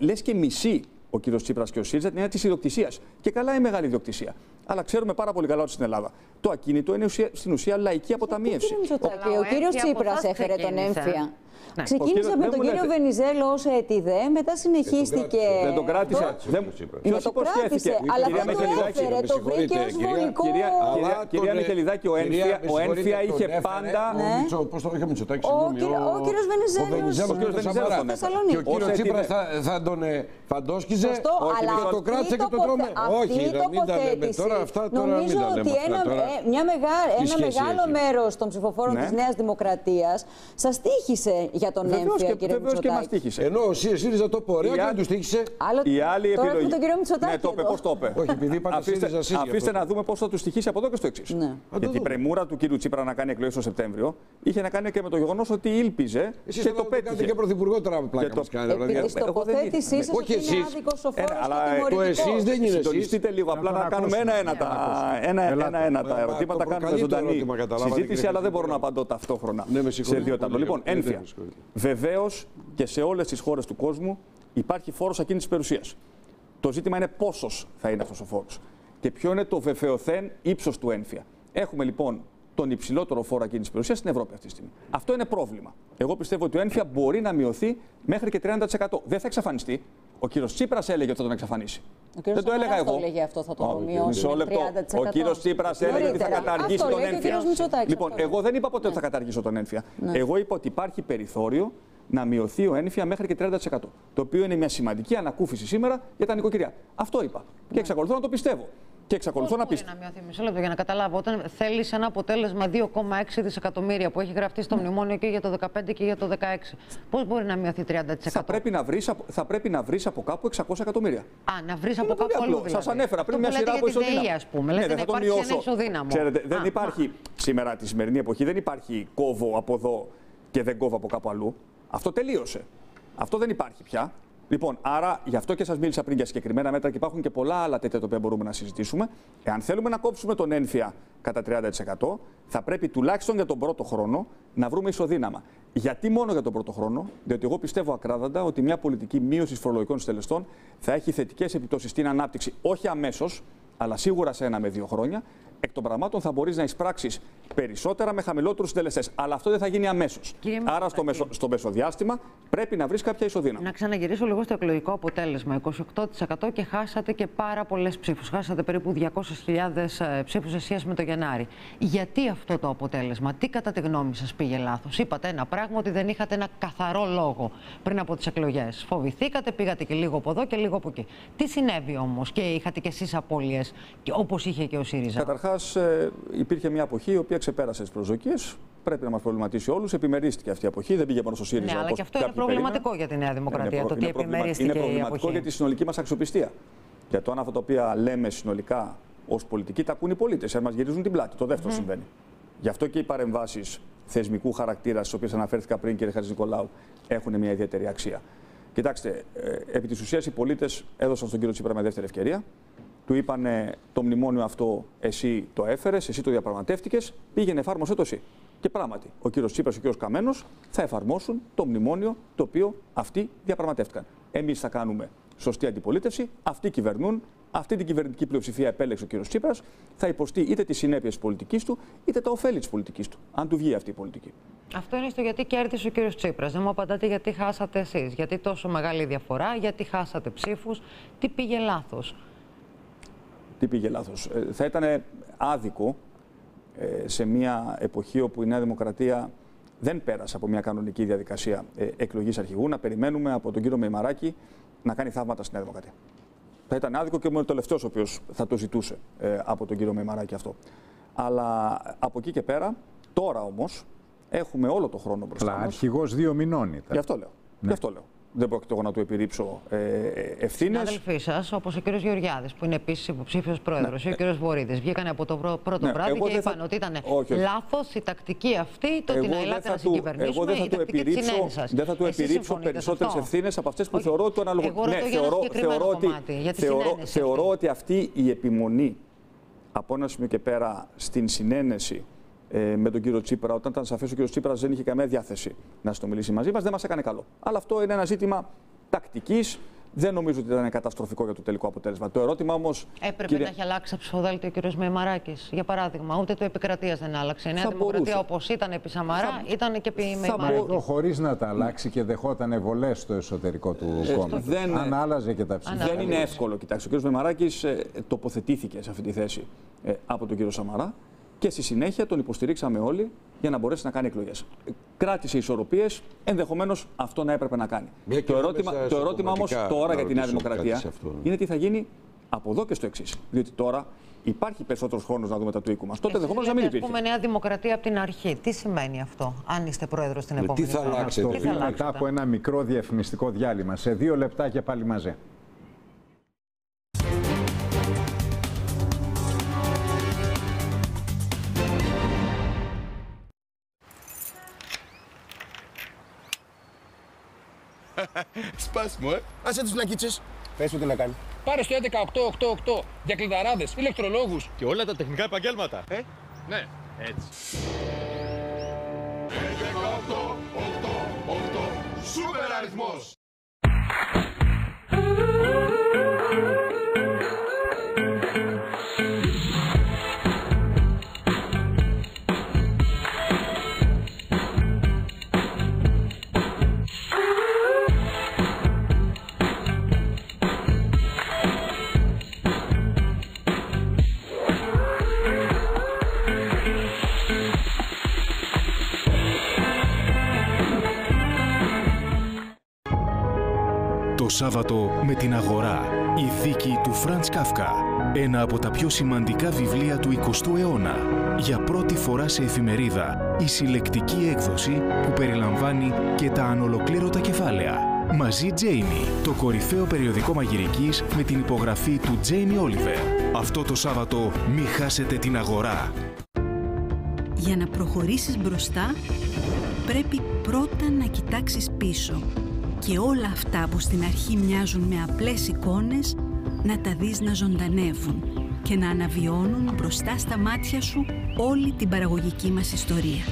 Λες και μισή ο κύριος Τσίπρας και ο ΣΥΡΙΖΑ την έννοια της ιδιοκτησίας. Και καλά η μεγάλη ιδιοκτησία. Αλλά ξέρουμε πάρα πολύ καλά ότι στην Ελλάδα το ακίνητο είναι ουσία, στην ουσία λαϊκή αποταμίευση. Κύριε Μητσοτάκη, ο κύριος Τσίπρας έφερε τον έμφυα. Ναι. Ξεκίνησε Ο κύριος- με δεν τον μου κύριο λέτε. Βενιζέλο ως ΕΤΙΔΕ, μετά συνεχίστηκε. Δεν τον κράτησε. Δεν... Ναι, Ποιος το υποσχέθηκε. κράτησε, αλλά Κυρία δεν το Μιχελιδάκη, έφερε, το βρήκε ως βολικό. Κυρία, Αλλά κυρία, τον, κυρία ε, Μιχελιδάκη, ο κυρία, Ένφια, με ο συγχωρείτε, Ένφια τον είχε έφερε πάντα. ο Μητσο- Πώς το είχε ο Μητσοτάκης, Ο συγγνώμη, κύριο- ο κύριος Βενιζέλος. Ο Βενιζέλος Ο κύριος τον Βενιζέλος Σαμαρά. τον έφερε. Θεσσαλονίκη. Και ο κύριος Ως Τσίπρας έτοιμη. θα, θα τον ε, φαντόσκιζε Σωστό, Όχι, αλλά μισό και το αυτή κράτησε και το τοποθε- τρώμε. αυτή Όχι, η ρε, μην τα λέμε τοποθέτηση, τώρα αυτά, τώρα μην νομίζω τα λέμε ότι αυτά ένα, τώρα. ε, μια μεγά, Τι ένα σχέση μεγάλο έχει; μέρος των ψηφοφόρων Ναι. της Νέας Δημοκρατίας σας τύχησε για τον Βεβαίως έμφυα, και, κύριε βεβαίως και μας Μητσοτάκη. τύχησε. Ενώ ο ΣΥ- ΣΥΡΙΖΑ το πορεία Η και δεν άλλη- τους τύχησε. Άλλο, Η άλλη τώρα επιλογή. έχουμε τον κύριο Μητσοτάκη Ναι, το είπε. εδώ. Πώς το είπε. Όχι, επειδή είπατε αφήστε, ΣΥΡΙΖΑ, ΣΥΡΙΖΑ, αφήστε αυτό. να δούμε πώς θα τους στοιχήσει από εδώ και στο εξής. Ναι. Γιατί η πρεμούρα του κύριου Τσίπρα να κάνει εκλογές το Σεπτέμβριο είχε να κάνει και με το γεγονός ότι ήλπιζε Εσείς και θα το το κάνετε πέτυχε. και πρωθυπουργό τώρα πλάκα Και το- μας κάνετε. Επί δηλαδή. της εγώ δεν τοποθέτησής ήθελα. σας Όχι ότι είναι εσείς. άδικος ο Ένα, φόρος αλλά, και ε, Το εσείς τιμωρητικός. δεν είναι εσείς. Συντονιστείτε λίγο, απλά τον να κάνουμε ακούσουμε. ένα-ένα τα, ένα, Ελάτε. ένα, ένα, τα Μα, ερωτήματα, το τα κάνουμε προκαλεί το ζωντανή ερώτημα, καταλάβατε, συζήτηση, κύριε αλλά δεν μπορώ να Χριστοδουλόπουλο. απαντώ ταυτόχρονα Ναι, με σε συγχωρείτε δύο πολύ, ταμπλό. Λοιπόν, ναι, δεν ένφια. Με συγχωρείτε. Βεβαίως και σε όλες τις χώρες του κόσμου υπάρχει φόρος ακίνητη περιουσίας. Το ζήτημα είναι πόσος θα είναι αυτός ο φόρος και ποιο είναι το βεβαιωθέν ύψος του ένφια. Έχουμε λοιπόν τον υψηλότερο φόρο ακίνητη περιουσίας στην Ευρώπη αυτή τη στιγμή. Αυτό είναι πρόβλημα. Εγώ πιστεύω ότι ο ένφια μπορεί να μειωθεί μέχρι και 30%. Δεν θα εξαφανιστεί. Ο κύριος Τσίπρας έλεγε ότι θα τον εξαφανίσει. Ο κύριος Δεν το έλεγα Σαμαράς εγώ. το έλεγε αυτό, θα το Ω, μειώσει Μισό με λεπτό. 30%. Ο κύριος Τσίπρας έλεγε ότι θα Νωρίτερα. καταργήσει Αυτό τον λέει και ο ένφια. κύριος Μητσοτάκης, Λοιπόν, αυτό λέει. εγώ δεν είπα ποτέ ότι θα καταργήσω τον ένφια. Εγώ είπα ότι υπάρχει περιθώριο να μειωθεί ο ένφια μέχρι και 30%. Το οποίο είναι μια σημαντική ανακούφιση σήμερα για τα νοικοκυριά. Αυτό είπα. Και εξακολουθώ να το πιστεύω. Και εξακολουθώ Πώς να μπορεί πιστεύω. να μειωθεί; Μισό λεπτό για να καταλάβω. Όταν θέλεις ένα αποτέλεσμα 2,6 δισεκατομμύρια που έχει γραφτεί στο μνημόνιο και για το 2015 και για το 2016, πώς μπορεί να μειωθεί 30%. Θα πρέπει να βρεις θα πρέπει να βρεις από κάπου 600 εκατομμύρια. Α, να βρεις από Είναι πολύ κάπου αλλού. απλό. Δηλαδή. Σα ανέφερα πριν Αυτό μια που σειρά λέτε από για τη ΔΕΗ, ισοδύναμο. ας πούμε. Λέτε Ναι, να δεν θα το υπάρξει ένα μειώσω. ισοδύναμο. Ξέρετε, δεν Α, υπάρχει σήμερα τη σημερινή εποχή, δεν υπάρχει κόβω από εδώ και δεν κόβω από κάπου αλλού. Αυτό τελείωσε. Αυτό δεν υπάρχει πια. Λοιπόν, άρα γι' αυτό και σας μίλησα πριν για συγκεκριμένα μέτρα και υπάρχουν και πολλά άλλα τέτοια τα οποία μπορούμε να συζητήσουμε. Εάν θέλουμε να κόψουμε τον ένφια κατά 30%, θα πρέπει τουλάχιστον για τον πρώτο χρόνο να βρούμε ισοδύναμα. Γιατί μόνο για τον πρώτο χρόνο, διότι εγώ πιστεύω ακράδαντα ότι μια πολιτική μείωσης φορολογικών συντελεστών θα έχει θετικές επιπτώσεις στην ανάπτυξη, όχι αμέσως, αλλά σίγουρα σε ένα με δύο χρόνια. Εκ των πραγμάτων θα μπορείς να εισπράξεις περισσότερα με χαμηλότερους συντελεστές. Αλλά αυτό δεν θα γίνει αμέσως. Κύριε Άρα στο, μεσο, στο μεσοδιάστημα πρέπει να βρεις κάποια ισοδύναμη. Να ξαναγυρίσω λίγο στο εκλογικό αποτέλεσμα. 28% και χάσατε και πάρα πολλές ψήφους. Χάσατε περίπου 200.000 ψήφους σε σχέση με το Γενάρη. Γιατί αυτό το αποτέλεσμα, τι κατά τη γνώμη σας πήγε λάθος; Είπατε ένα πράγμα ότι δεν είχατε ένα καθαρό λόγο πριν από τις εκλογές. Φοβηθήκατε, πήγατε και λίγο από εδώ και λίγο από εκεί. Τι συνέβη όμως; Και είχατε κι εσείς απώλειες όπως είχε και ο ΣΥΡΙΖΑ; Καταρχάς, υπήρχε μια αποχή η οποία ξεπέρασε τις προσδοκίες. Πρέπει να μας προβληματίσει όλους. Επιμερίστηκε αυτή η αποχή. Δεν πήγε μόνο στο ΣΥΡΙΖΑ. Ναι, αλλά όπως και αυτό είναι κάποιοι προβληματικό περίμεναν. για τη Νέα Δημοκρατία. Είναι το ότι είναι προβλημα- επιμερίστηκε Είναι η προβληματικό αποχή. για τη συνολική μας αξιοπιστία. Για το αν αυτά τα οποία λέμε συνολικά ως πολιτικοί τα ακούν οι πολίτες, αν μας γυρίζουν την πλάτη. Το δεύτερο συμβαίνει. Γι' αυτό και οι παρεμβάσεις θεσμικού χαρακτήρα, στις οποίες αναφέρθηκα πριν, κύριε Χατζη Νικολάου, έχουν μια ιδιαίτερη αξία. Κοιτάξτε, ε, επί της ουσίας οι πολίτες έδωσαν στον κύριο Τσίπρα μια δεύτερη ευκαιρία. Του είπανε το μνημόνιο αυτό εσύ το έφερες, εσύ το διαπραγματεύτηκες, πήγαινε, εφάρμοσε το εσύ. Και πράγματι, ο κύριος Τσίπρας και ο κύριος Καμένος θα εφαρμόσουν το μνημόνιο το οποίο αυτοί διαπραγματεύτηκαν. Εμείς θα κάνουμε σωστή αντιπολίτευση, αυτοί κυβερνούν, αυτή την κυβερνητική πλειοψηφία επέλεξε ο κύριος Τσίπρας, θα υποστεί είτε τις συνέπειες της πολιτικής του, είτε τα ωφέλη της πολιτικής του, αν του βγει αυτή η πολιτική. Αυτό είναι στο γιατί κέρδισε ο κύριος Τσίπρας. Δεν μου απαντάτε γιατί χάσατε εσείς. Γιατί τόσο μεγάλη διαφορά, γιατί χάσατε ψήφους, τι πήγε λάθος. Τι πήγε λάθος. θα ήταν άδικο ε, σε μια εποχή όπου η Νέα Δημοκρατία δεν πέρασε από μια κανονική διαδικασία ε, εκλογής αρχηγού να περιμένουμε από τον κύριο Μεϊμαράκη να κάνει θαύματα στη Νέα Δημοκρατία. Θα ήταν άδικο και ήμουν ο τελευταίος ο οποίος θα το ζητούσε ε, από τον κύριο Μεϊμαράκη αυτό. Αλλά από εκεί και πέρα, τώρα όμως, έχουμε όλο το χρόνο μπροστά Αλλά μας. αρχηγός δύο μηνών ήταν. Γι' αυτό λέω. Γι' αυτό λέω. Δεν πρόκειται εγώ να του επιρρύψω ε, ευθύνες. Συνάδελφοί σας, όπως ο κ. Γεωργιάδης, που είναι επίσης υποψήφιος πρόεδρος, ή ο κ. Βορύδης, βγήκαν από το πρω- πρώτο Ναι, βράδυ εγώ και δεν θα- είπαν ότι ήταν Όχι, όχι. λάθος η τακτική αυτή, το ότι Εγώ να δεν ελάτε θα να του- συγκυβερνήσουμε. Εγώ δεν θα η του τακτική της επιρρύψω, συνένεσης σας. δεν θα του Εσείς επιρρύψω συμφωνείτε σε περισσότερες αυτό; ευθύνες από αυτές που Όχι. θεωρώ ότι το αναλογούν. Εγώ ρωτώ για ένα συγκεκριμένο ότι, κομμάτι, για τη θεωρώ, συνένεση θεωρώ αυτή. ότι αυτή η επιμονή από ένα σημείο και πέρα στην συνένεση ε, με τον κύριο Τσίπρα, όταν ήταν σαφές ο κύριος Τσίπρας δεν είχε καμία διάθεση να συνομιλήσει μαζί μας, δεν μας έκανε καλό. Αλλά αυτό είναι ένα ζήτημα τακτικής. Δεν νομίζω ότι ήταν καταστροφικό για το τελικό αποτέλεσμα. Το ερώτημα όμως. Έπρεπε κύριε... να έχει αλλάξει ψηφοδέλτιο ο κ. Μεμαράκη, για παράδειγμα. Ούτε το επικρατείας δεν άλλαξε. Η Νέα Δημοκρατία, όπως ήταν επί Σαμαρά, θα... ήταν και επί Μεμαράκη. Εδώ χωρίς να τα αλλάξει και δεχόταν βολέ στο εσωτερικό του ε, κόμματος. Δεν... Αν άλλαζε και τα ψηφοδέλτια. Δεν είναι εύκολο. Κοιτάξτε, ο κ. Μεμαράκη ε, τοποθετήθηκε σε αυτή τη θέση ε, από τον κ. Σαμαρά και στη συνέχεια τον υποστηρίξαμε όλοι για να μπορέσει να κάνει εκλογές. Κράτησε ισορροπίες, ενδεχομένως αυτό να έπρεπε να κάνει. το ερώτημα, το ερώτημα όμως τώρα για τη Νέα Δημοκρατία είναι τι θα γίνει από εδώ και στο εξής. Διότι τώρα υπάρχει περισσότερος χρόνος να δούμε τα του οίκου μας. Τότε ενδεχομένως να μην υπήρχε. πούμε Νέα Δημοκρατία από την αρχή. Τι σημαίνει αυτό, αν είστε πρόεδρος στην επόμενη Τι θα αλλάξετε; Μετά από ένα μικρό διαφημιστικό διάλειμμα. Σε δύο λεπτά και πάλι μαζί. Σπάσιμο, ε. Άσε τους λακίτσες. Πες του τι να κάνεις. Πάρε στο 11888 για κλειδαράδες, ηλεκτρολόγους. Και όλα τα τεχνικά επαγγέλματα. Ε, ναι, έτσι. 11888 Σούπερ αριθμός. Σάββατο με την Αγορά. Η δίκη του Φραντς Κάφκα. Ένα από τα πιο σημαντικά βιβλία του 20ου αιώνα. Για πρώτη φορά σε εφημερίδα, η συλλεκτική έκδοση που περιλαμβάνει και τα ανολοκλήρωτα κεφάλαια. Μαζί Τζέιμι, το κορυφαίο περιοδικό μαγειρικής με την υπογραφή του Τζέιμι Όλιβερ. Αυτό το Σάββατο μη χάσετε την αγορά. Για να προχωρήσεις μπροστά, πρέπει πρώτα να κοιτάξεις πίσω και όλα αυτά που στην αρχή μοιάζουν με απλές εικόνες να τα δεις να ζωντανεύουν και να αναβιώνουν μπροστά στα μάτια σου όλη την παραγωγική μας ιστορία.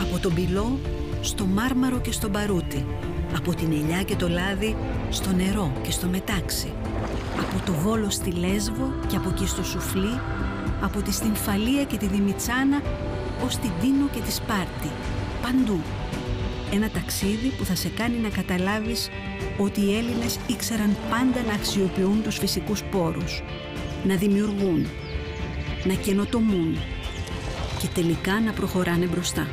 Από τον πυλό στο μάρμαρο και στο παρούτι, από την ελιά και το λάδι στο νερό και στο μετάξι, από το Βόλο στη Λέσβο και από εκεί στο Σουφλί, από τη Στυμφαλία και τη Δημητσάνα ως την Τίνο και τη Σπάρτη, παντού ένα ταξίδι που θα σε κάνει να καταλάβεις ότι οι Έλληνες ήξεραν πάντα να αξιοποιούν τους φυσικούς πόρους, να δημιουργούν, να καινοτομούν και τελικά να προχωράνε μπροστά.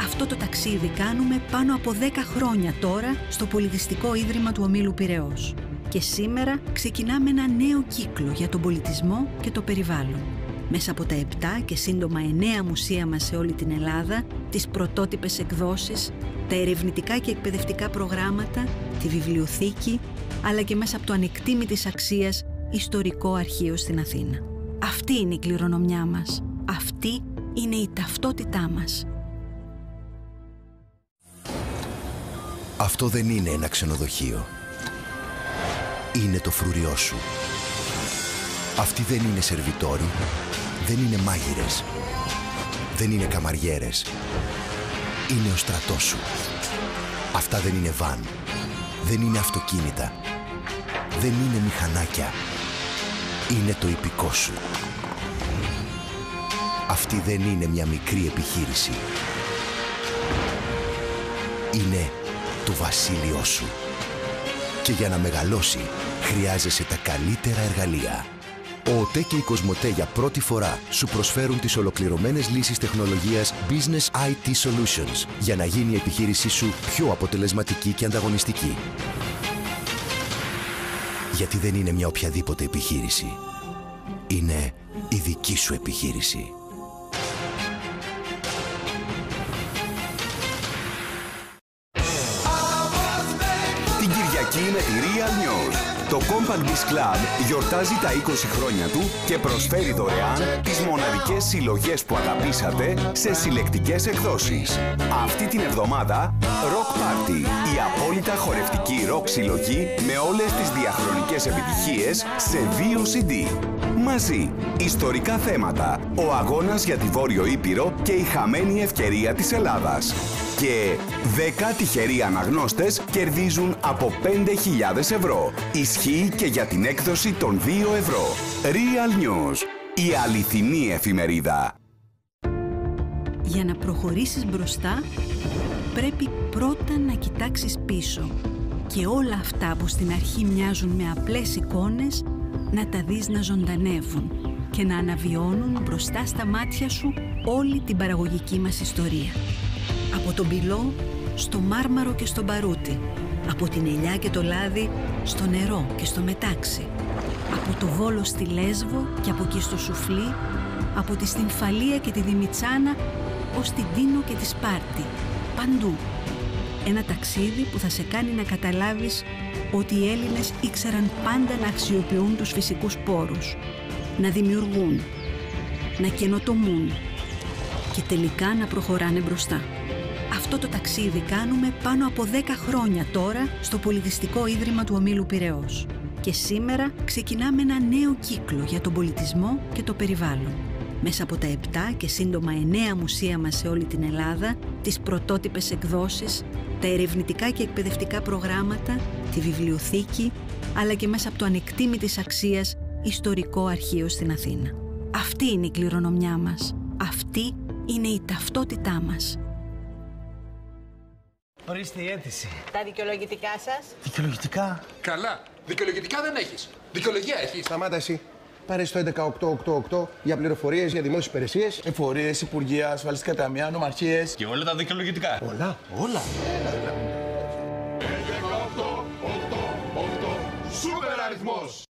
Αυτό το ταξίδι κάνουμε πάνω από 10 χρόνια τώρα στο Πολιτιστικό Ίδρυμα του Ομίλου Πυραιός. Και σήμερα ξεκινάμε ένα νέο κύκλο για τον πολιτισμό και το περιβάλλον μέσα από τα 7 και σύντομα 9 μουσεία μας σε όλη την Ελλάδα, τις πρωτότυπες εκδόσεις, τα ερευνητικά και εκπαιδευτικά προγράμματα, τη βιβλιοθήκη, αλλά και μέσα από το ανεκτήμητης αξίας ιστορικό αρχείο στην Αθήνα. Αυτή είναι η κληρονομιά μας. Αυτή είναι η ταυτότητά μας. Αυτό δεν είναι ένα ξενοδοχείο. Είναι το φρουριό σου. Αυτή δεν είναι σερβιτόροι, δεν είναι μάγειρες, δεν είναι καμαριέρες. Είναι ο στρατός σου. Αυτά δεν είναι βαν, δεν είναι αυτοκίνητα, δεν είναι μηχανάκια. Είναι το υπηκό σου. Αυτή δεν είναι μια μικρή επιχείρηση. Είναι το βασίλειό σου. Και για να μεγαλώσει χρειάζεσαι τα καλύτερα εργαλεία. Ο ΟΤΕ και η Κοσμοτέ για πρώτη φορά σου προσφέρουν τις ολοκληρωμένες λύσεις τεχνολογίας Business IT Solutions για να γίνει η επιχείρησή σου πιο αποτελεσματική και ανταγωνιστική. Γιατί δεν είναι μια οποιαδήποτε επιχείρηση. Είναι η δική σου επιχείρηση. Το Compact Disc Club γιορτάζει τα 20 χρόνια του και προσφέρει δωρεάν τις μοναδικές συλλογές που αγαπήσατε σε συλλεκτικές εκδόσεις. Αυτή την εβδομάδα Rock Party, η απόλυτα χορευτική ροκ συλλογή με όλες τις διαχρονικές επιτυχίες σε δύο CD. Μαζί, ιστορικά θέματα, ο αγώνας για τη Βόρειο Ήπειρο και η χαμένη ευκαιρία της Ελλάδας. Και 10 τυχεροί αναγνώστες κερδίζουν από 5.000 ευρώ. Ισχύει και για την έκδοση των 2 ευρώ. Real News, η αληθινή εφημερίδα. Για να προχωρήσεις μπροστά, πρέπει πρώτα να κοιτάξεις πίσω και όλα αυτά που στην αρχή μοιάζουν με απλές εικόνες να τα δεις να ζωντανεύουν και να αναβιώνουν μπροστά στα μάτια σου όλη την παραγωγική μας ιστορία. Από τον πυλό στο μάρμαρο και στο μπαρούτι, από την ελιά και το λάδι στο νερό και στο μετάξι, από το Βόλο στη Λέσβο και από εκεί στο Σουφλί, από τη Στυμφαλία και τη Δημητσάνα ως την Τίνο και τη Σπάρτη. Παντού. Ένα ταξίδι που θα σε κάνει να καταλάβεις ότι οι Έλληνες ήξεραν πάντα να αξιοποιούν τους φυσικούς πόρους, να δημιουργούν, να καινοτομούν και τελικά να προχωράνε μπροστά. Αυτό το ταξίδι κάνουμε πάνω από 10 χρόνια τώρα στο Πολιτιστικό Ίδρυμα του Ομίλου Πυραιός. Και σήμερα ξεκινάμε ένα νέο κύκλο για τον πολιτισμό και το περιβάλλον. Μέσα από τα 7 και σύντομα 9 μουσεία μας σε όλη την Ελλάδα, τις πρωτότυπες εκδόσεις, τα ερευνητικά και εκπαιδευτικά προγράμματα, τη βιβλιοθήκη, αλλά και μέσα από το ανεκτήμητης αξίας ιστορικό αρχείο στην Αθήνα. Αυτή είναι η κληρονομιά μας. Αυτή είναι η ταυτότητά μας. Ορίστε η αίτηση. Τα δικαιολογητικά σας. Δικαιολογητικά; Καλά. Δικαιολογητικά δεν έχεις. Δικαιολογία έχεις. Σταμάτα εσύ. Πάρε στο 11888 για πληροφορίες για δημόσιες υπηρεσίες, εφορίες, υπουργεία, ασφαλιστικά ταμεία, νομαρχίες. Και όλα τα δικαιολογητικά. Όλα, όλα. Σούπερ αριθμός!